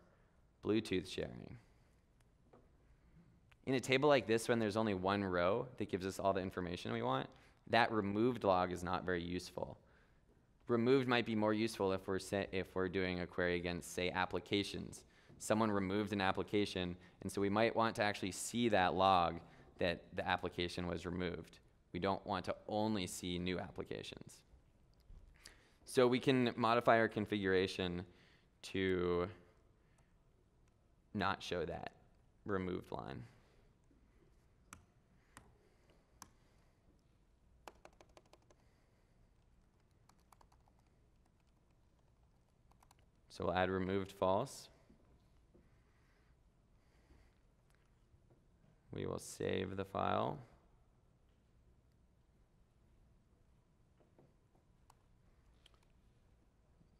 Bluetooth sharing. In a table like this, when there's only one row that gives us all the information we want, that removed log is not very useful. Removed might be more useful if we're, if we're doing a query against, say, applications. Someone removed an application, and so we might want to actually see that log that the application was removed. We don't want to only see new applications. So we can modify our configuration to not show that removed line. So we'll add removed false. We will save the file.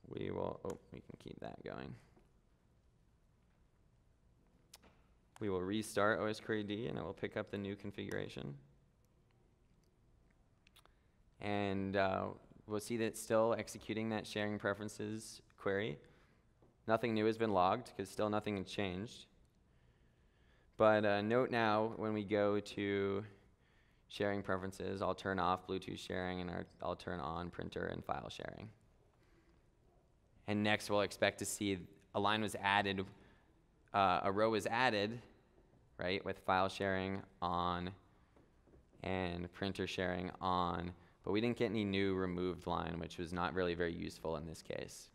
We will, oh, we can keep that going. We will restart osqueryd and it will pick up the new configuration. And uh, we'll see that it's still executing that sharing preferences query. Nothing new has been logged because still nothing has changed. But uh, note now when we go to sharing preferences, I'll turn off Bluetooth sharing and I'll turn on printer and file sharing. And next, we'll expect to see a line was added, uh, a row was added, right, with file sharing on and printer sharing on, but we didn't get any new removed line, which was not really very useful in this case.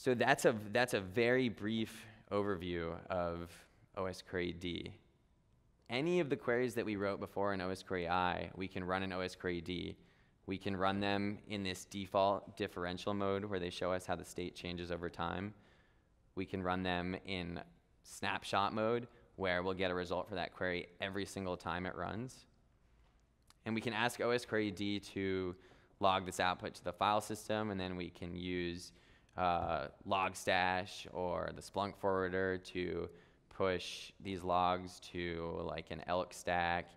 So that's a, that's a very brief overview of osqueryd. Any of the queries that we wrote before in osqueryi, we can run in osqueryd. We can run them in this default differential mode where they show us how the state changes over time. We can run them in snapshot mode where we'll get a result for that query every single time it runs. And we can ask osqueryd to log this output to the file system, and then we can use uh, Logstash or the Splunk forwarder to push these logs to like an Elk stack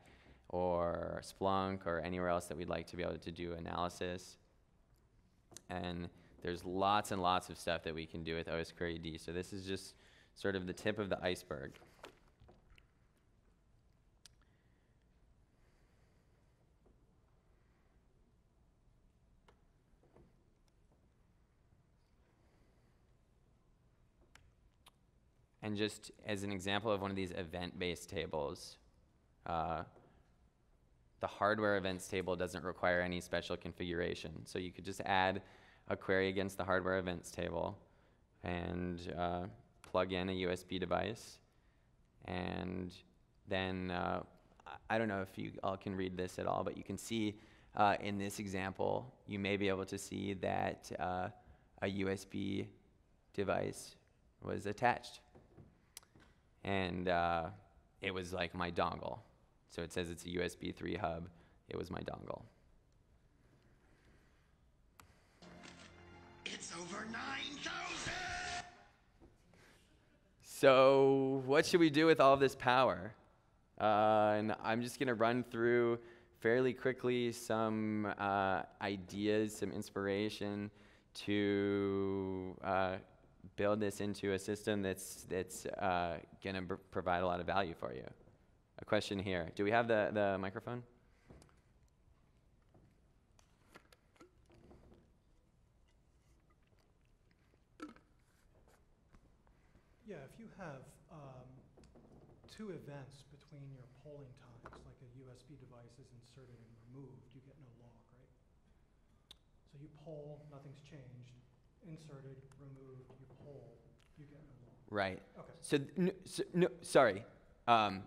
or Splunk or anywhere else that we'd like to be able to do analysis. And there's lots and lots of stuff that we can do with osqueryd. So this is just sort of the tip of the iceberg. And just as an example of one of these event-based tables, uh, the hardware events table doesn't require any special configuration. So you could just add a query against the hardware events table and uh, plug in a USB device. And then, uh, I don't know if you all can read this at all, but you can see uh, in this example, you may be able to see that uh, a USB device was attached and uh, it was like my dongle. So it says it's a USB 3 hub. It was my dongle. It's over 9,000! So what should we do with all this power? Uh, and I'm just going to run through fairly quickly some uh, ideas, some inspiration to uh, build this into a system that's, that's uh, going to provide a lot of value for you. A question here. Do we have the, the microphone? Yeah, if you have um, two events between your polling times, like a USB device is inserted and removed, you get no log, right? So you poll, nothing's changed, inserted, removed, you poll, you get no log. Right. Okay, So, n- so no, sorry. Um,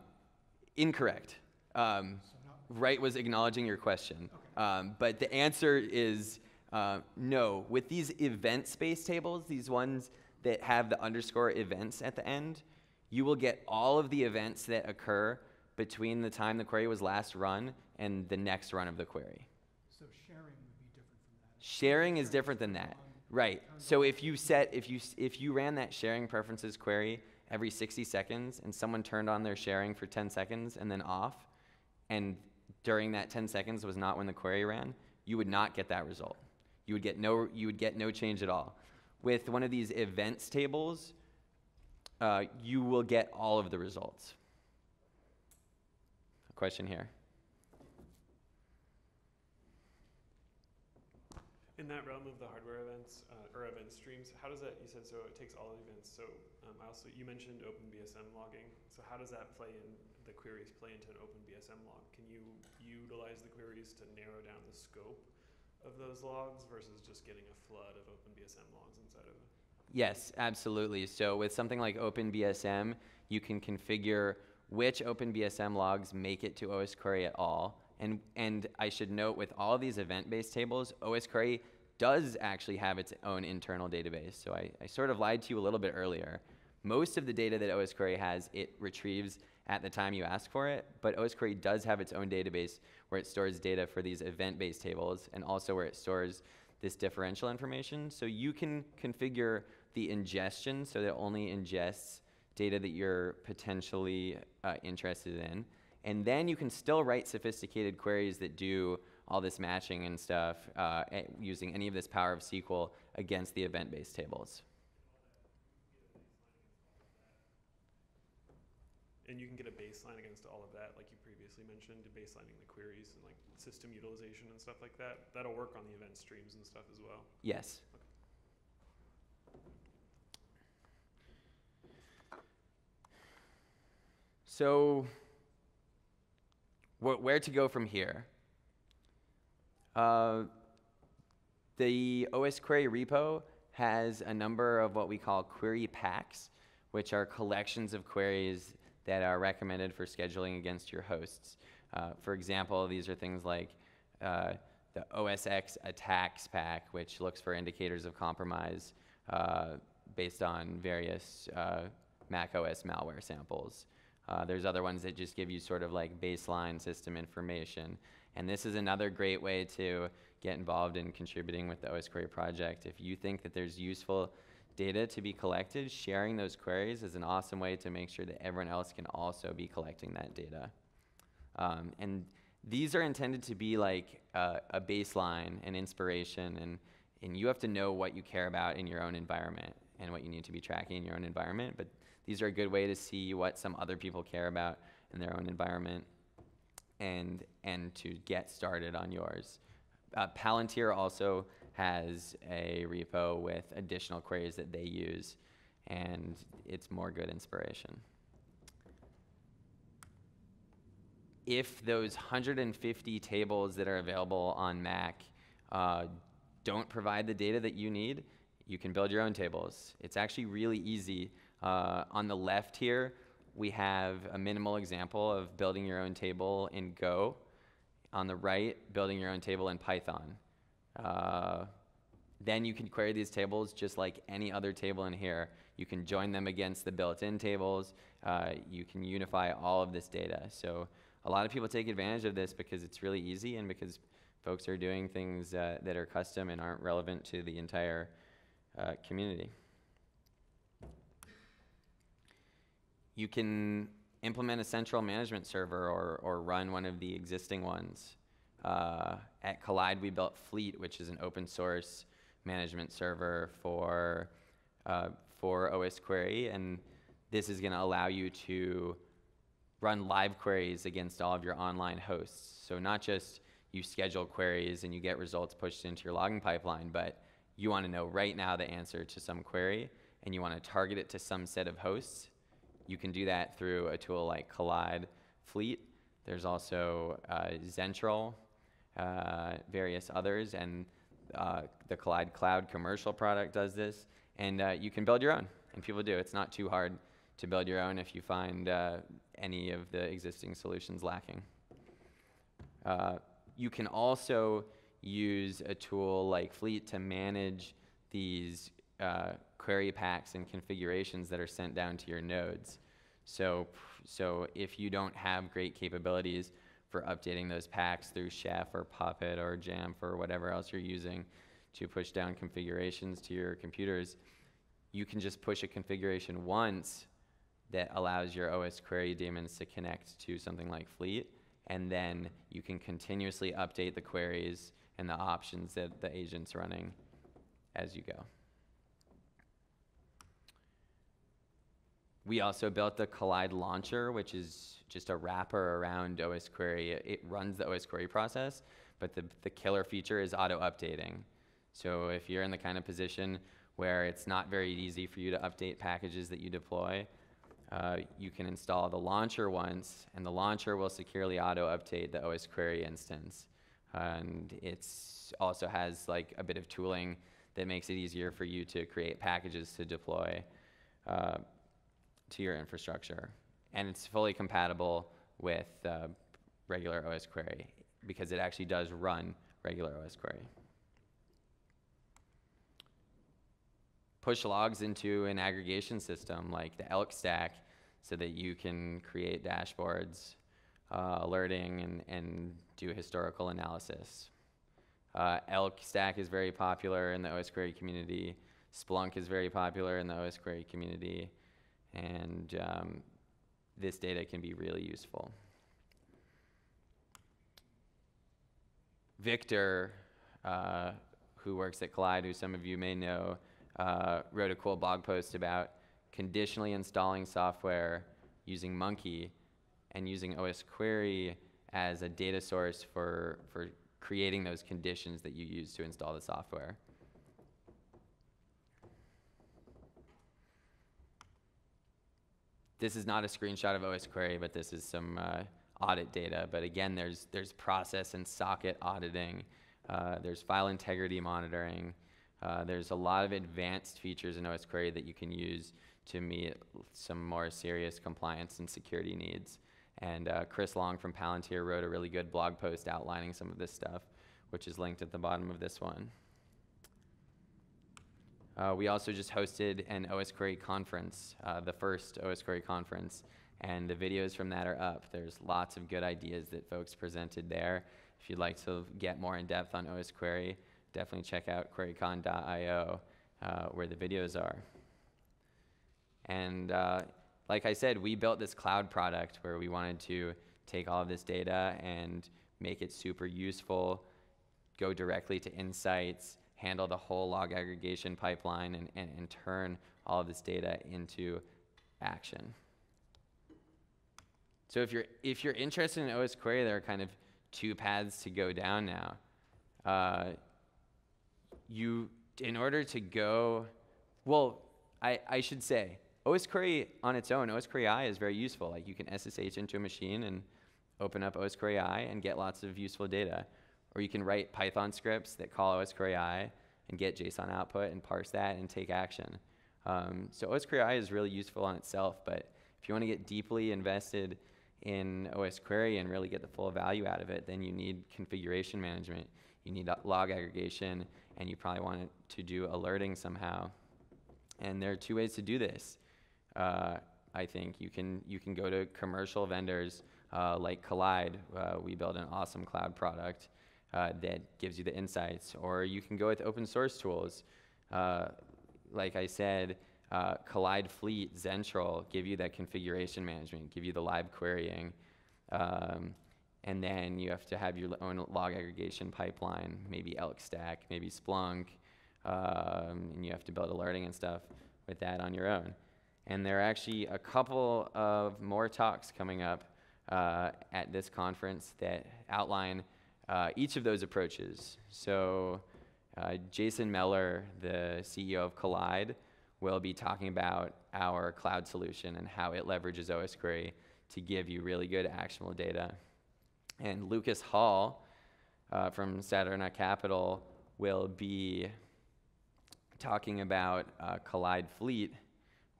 incorrect. Um, so right was acknowledging your question. Okay. Um, but the answer is uh, no. With these event space tables, these ones that have the underscore events at the end, you will get all of the events that occur between the time the query was last run and the next run of the query. so sharing would be different from that. Sharing is different than that. Right. So if you set if you if you ran that sharing preferences query every 60 seconds and someone turned on their sharing for 10 seconds and then off and during that 10 seconds was not when the query ran, you would not get that result. You would get no you would get no change at all. With one of these events tables, uh, you will get all of the results. A question here. In that realm of the hardware events uh, or event streams, how does that? You said so. It takes all events. So um, I also you mentioned OpenBSM logging. So how does that play in? The queries play into an OpenBSM log. Can you utilize the queries to narrow down the scope of those logs versus just getting a flood of OpenBSM logs inside of it? Yes, absolutely. So with something like OpenBSM, you can configure which OpenBSM logs make it to osquery at all. And, and I should note with all these event-based tables, osquery does actually have its own internal database. So I, I sort of lied to you a little bit earlier. Most of the data that osquery has, it retrieves at the time you ask for it, but osquery does have its own database where it stores data for these event-based tables and also where it stores this differential information. So you can configure the ingestion so that it only ingests data that you're potentially uh, interested in. And then you can still write sophisticated queries that do all this matching and stuff uh, using any of this power of SQL against the event-based tables. And you can get a baseline against all of that, like you previously mentioned, baselining the queries and like system utilization and stuff like that. That'll work on the event streams and stuff as well. Yes. So, wh- where to go from here? Uh, the osquery repo has a number of what we call query packs, which are collections of queries that are recommended for scheduling against your hosts. Uh, for example, these are things like uh, the OSX attacks pack, which looks for indicators of compromise uh, based on various uh, Mac OS malware samples. Uh, there's other ones that just give you sort of like baseline system information. And this is another great way to get involved in contributing with the osquery project. If you think that there's useful data to be collected, sharing those queries is an awesome way to make sure that everyone else can also be collecting that data. Um, and these are intended to be like uh, a baseline, an inspiration, and, and you have to know what you care about in your own environment and what you need to be tracking in your own environment. But these are a good way to see what some other people care about in their own environment and, and to get started on yours. Uh, Palantir also has a repo with additional queries that they use, and it's more good inspiration. If those 150 tables that are available on Mac uh, don't provide the data that you need, you can build your own tables. It's actually really easy. Uh, on the left here, we have a minimal example of building your own table in Go. On the right, building your own table in Python. Uh, then you can query these tables just like any other table in here. You can join them against the built-in tables. Uh, you can unify all of this data. So a lot of people take advantage of this because it's really easy and because folks are doing things uh, that are custom and aren't relevant to the entire uh, community. You can implement a central management server or, or run one of the existing ones. Uh, at Kolide, we built Fleet, which is an open source management server for, uh, for osquery, and this is going to allow you to run live queries against all of your online hosts. So not just you schedule queries and you get results pushed into your logging pipeline, but you want to know right now the answer to some query and you want to target it to some set of hosts. You can do that through a tool like Kolide Fleet. There's also uh, Zentral, uh, various others, and uh, the Kolide Cloud commercial product does this. And uh, you can build your own, and people do. It's not too hard to build your own if you find uh, any of the existing solutions lacking. Uh, you can also use a tool like Fleet to manage these query packs and configurations that are sent down to your nodes. So, so if you don't have great capabilities for updating those packs through Chef or Puppet or Jamf or whatever else you're using to push down configurations to your computers, you can just push a configuration once that allows your osquery daemons to connect to something like Fleet, and then you can continuously update the queries and the options that the agent's running as you go. We also built the Kolide launcher, which is just a wrapper around osquery. It runs the osquery process, but the, the killer feature is auto updating. So if you're in the kind of position where it's not very easy for you to update packages that you deploy, uh, you can install the launcher once, and the launcher will securely auto update the osquery instance. And it also has like a bit of tooling that makes it easier for you to create packages to deploy. Uh, to your infrastructure. And it's fully compatible with uh, regular osquery because it actually does run regular osquery. Push logs into an aggregation system like the Elk stack so that you can create dashboards, uh, alerting, and, and do historical analysis. Uh, Elk stack is very popular in the osquery community. Splunk is very popular in the osquery community and um, this data can be really useful. Victor, uh, who works at Kolide, who some of you may know, uh, wrote a cool blog post about conditionally installing software using Munki and using osquery as a data source for, for creating those conditions that you use to install the software. This is not a screenshot of osquery, but this is some uh, audit data. But again, there's, there's process and socket auditing. Uh, there's file integrity monitoring. Uh, there's a lot of advanced features in osquery that you can use to meet some more serious compliance and security needs. And uh, Chris Long from Palantir wrote a really good blog post outlining some of this stuff, which is linked at the bottom of this one. Uh, we also just hosted an osquery conference, uh, the first osquery conference, and the videos from that are up. There's lots of good ideas that folks presented there. If you'd like to get more in depth on osquery, definitely check out querycon.io uh, where the videos are. And uh, like I said, we built this cloud product where we wanted to take all of this data and make it super useful, go directly to insights, handle the whole log aggregation pipeline, and, and, and turn all of this data into action. So if you're, if you're interested in osquery, there are kind of two paths to go down now. Uh, you, in order to go, well, I, I should say, osquery on its own, osqueryi is very useful. Like you can SSH into a machine and open up osqueryi and get lots of useful data. Or you can write Python scripts that call osqueryi and get JSON output and parse that and take action. Um, so osqueryi is really useful on itself, but if you want to get deeply invested in osquery and really get the full value out of it, then you need configuration management. You need log aggregation, and you probably want to do alerting somehow. And there are two ways to do this. Uh, I think you can you can go to commercial vendors uh, like Kolide. Uh, we build an awesome cloud product uh, that gives you the insights, or you can go with open source tools. Uh, like I said, uh, Kolide Fleet, Zentral give you that configuration management, give you the live querying. Um, and then you have to have your own log aggregation pipeline, maybe Elk Stack, maybe Splunk, um, and you have to build alerting and stuff with that on your own. And there are actually a couple of more talks coming up uh, at this conference that outline uh, each of those approaches. So uh, Jason Meller, the CEO of Kolide, will be talking about our cloud solution and how it leverages osquery to give you really good actionable data. And Lucas Hall uh, from Saturna Capital will be talking about uh, Kolide Fleet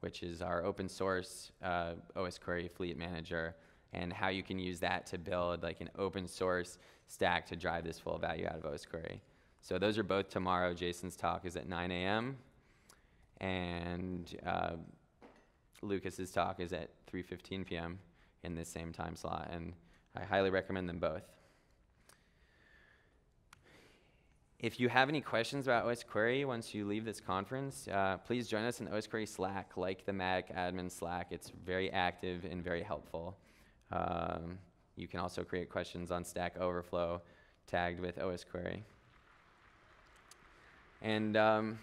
which is our open source uh, osquery Fleet Manager, and how you can use that to build like an open source stack to drive this full value out of osquery. So those are both tomorrow. Jason's talk is at 9 a.m. and uh, Lucas's talk is at 3:15 p.m. in this same time slot, and I highly recommend them both. If you have any questions about osquery once you leave this conference, uh, please join us in osquery Slack, like the Mac admin Slack. It's very active and very helpful. Um, you can also create questions on Stack Overflow tagged with osquery. And um,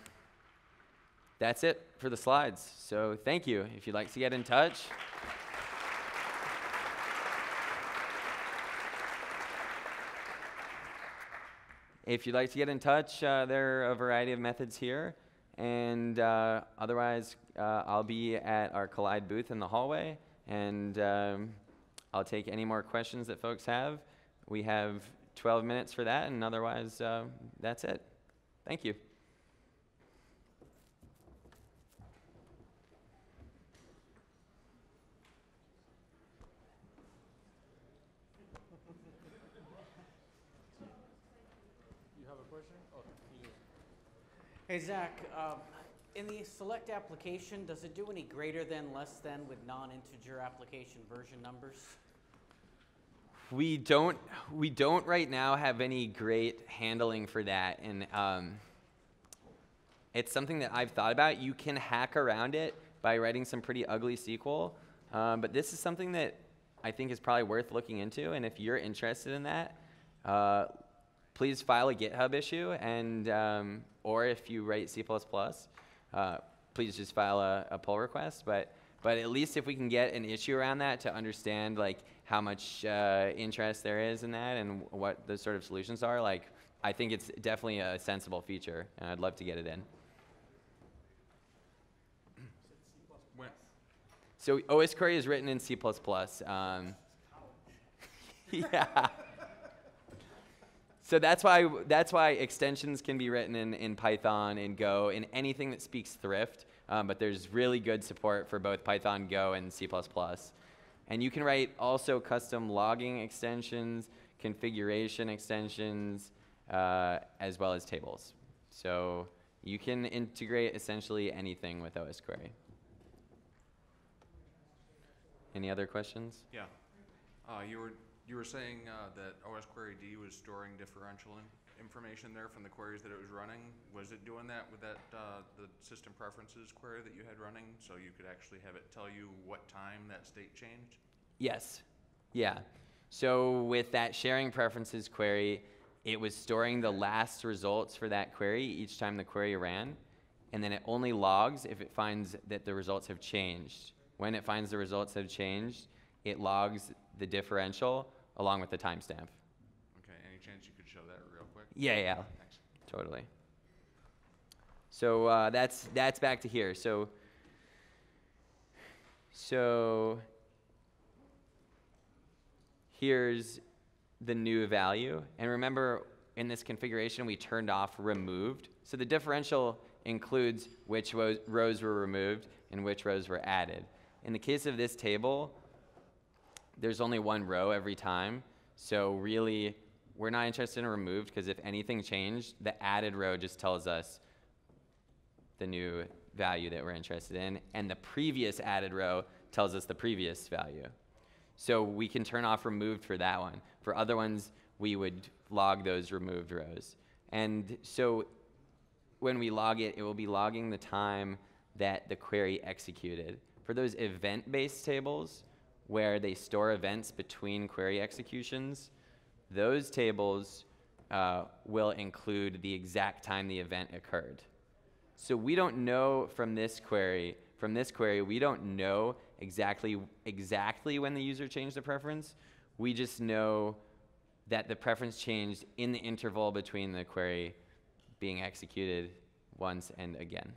that's it for the slides. So thank you. If you'd like to get in touch, If you'd like to get in touch, uh, there are a variety of methods here. And uh, otherwise, uh, I'll be at our Kolide booth in the hallway, and um, I'll take any more questions that folks have. We have 12 minutes for that, and otherwise, uh, that's it. Thank you. Hey, Zach, um, in the select application, does it do any greater than, less than with non-integer application version numbers? We don't, we don't right now have any great handling for that. And um, it's something that I've thought about. You can hack around it by writing some pretty ugly SQL. Um, but this is something that I think is probably worth looking into. And if you're interested in that, uh, please file a GitHub issue and um, or if you write C++, uh, please just file a, a pull request. But, but at least if we can get an issue around that to understand like how much uh, interest there is in that and what the sort of solutions are, like I think it's definitely a sensible feature, and I'd love to get it in. So osquery is written in C++. Um, yeah. So that's why that's why extensions can be written in, in Python and Go in anything that speaks Thrift. Um, but there's really good support for both Python, Go, and C++. And you can write also custom logging extensions, configuration extensions, uh, as well as tables. So you can integrate essentially anything with osquery. Any other questions? yeah. Uh, you were, you were saying, uh, that osqueryd was storing differential in- information there from the queries that it was running. Was it doing that with that, uh, the system preferences query that you had running? So you could actually have it tell you what time that state changed? Yes. Yeah. So with that sharing preferences query, it was storing the last results for that query each time the query ran, and then it only logs if it finds that the results have changed. When it finds the results have changed, it logs the differential along with the timestamp. Okay, any chance you could show that real quick? Yeah, yeah, Thanks. totally. So uh, that's that's back to here. So so here's the new value. And remember, in this configuration, we turned off removed. So the differential includes which rows were removed and which rows were added. In the case of this table, there's only one row every time. So really, we're not interested in removed because if anything changed, the added row just tells us the new value that we're interested in, and the previous added row tells us the previous value. So we can turn off removed for that one. For other ones, we would log those removed rows. And so when we log it, it will be logging the time that the query executed. For those event-based tables, where they store events between query executions, those tables uh, will include the exact time the event occurred. So we don't know from this query, from this query, we don't know exactly exactly when the user changed the preference. We just know that the preference changed in the interval between the query being executed once and again.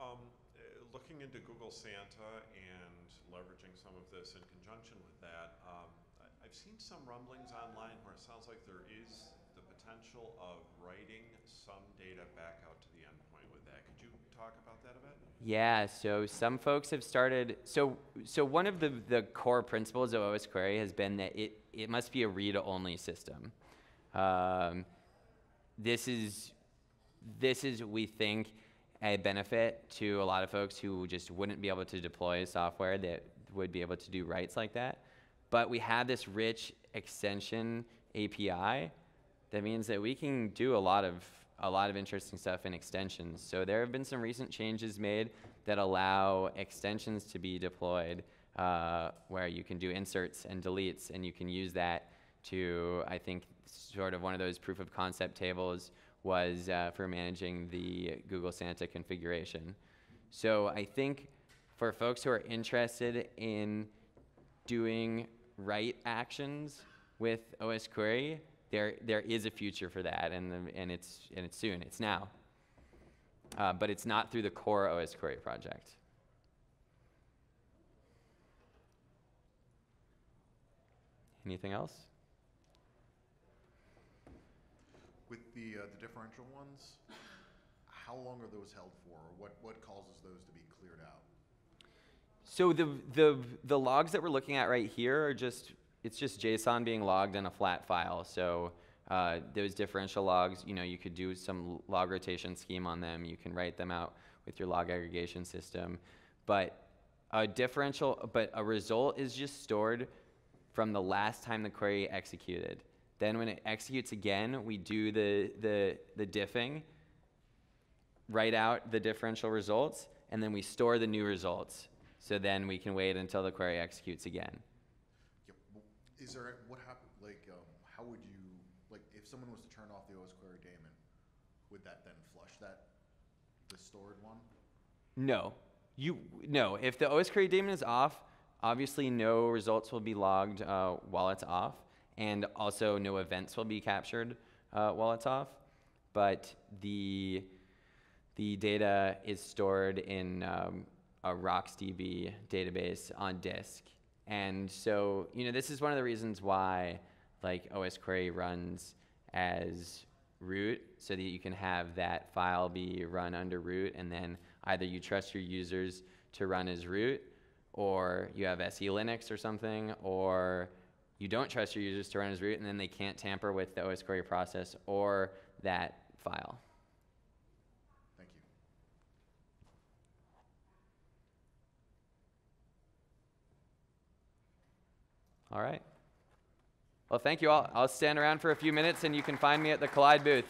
Um, uh, looking into Google Santa and leveraging some of this in conjunction with that, um, I- I've seen some rumblings online where it sounds like there is the potential of writing some data back out to the endpoint with that. Could you talk about that a bit? Yeah, so some folks have started. So, so one of the, the core principles of osquery has been that it, it must be a read-only system. Um, this is this is we think a benefit to a lot of folks who just wouldn't be able to deploy software that would be able to do writes like that. But we have this rich extension API that means that we can do a lot of a lot of interesting stuff in extensions. So there have been some recent changes made that allow extensions to be deployed uh, where you can do inserts and deletes, and you can use that to, I think, sort of one of those proof of concept tables was uh, for managing the Google Santa configuration. So I think for folks who are interested in doing write actions with osquery, there there is a future for that, and the, and it's and it's soon. It's now. Uh, but it's not through the core osquery project. Anything else? With the, uh, the differential ones, how long are those held for? Or what, what causes those to be cleared out? So the the the logs that we're looking at right here are just it's just JSON being logged in a flat file. So uh, those differential logs, you know, you could do some log rotation scheme on them. You can write them out with your log aggregation system. But a differential, but a result is just stored from the last time the query executed. Then when it executes again, we do the the the diffing, write out the differential results, and then we store the new results. So then we can wait until the query executes again. Yep. w- Is there, what happened, like, um, how would you, like, if someone was to turn off the osquery daemon, would that then flush that, the stored one? No, You no. If the osquery daemon is off, obviously no results will be logged uh, while it's off, and also no events will be captured uh, while it's off. But the the data is stored in um, a RocksDB database on disk, and so you know this is one of the reasons why like osquery runs as root, so that you can have that file be run under root, and then either you trust your users to run as root, or you have SE Linux or something, or you don't trust your users to run as root, and then they can't tamper with the osquery process or that file. Thank you. All right. Well, thank you all. I'll stand around for a few minutes, and you can find me at the Kolide booth.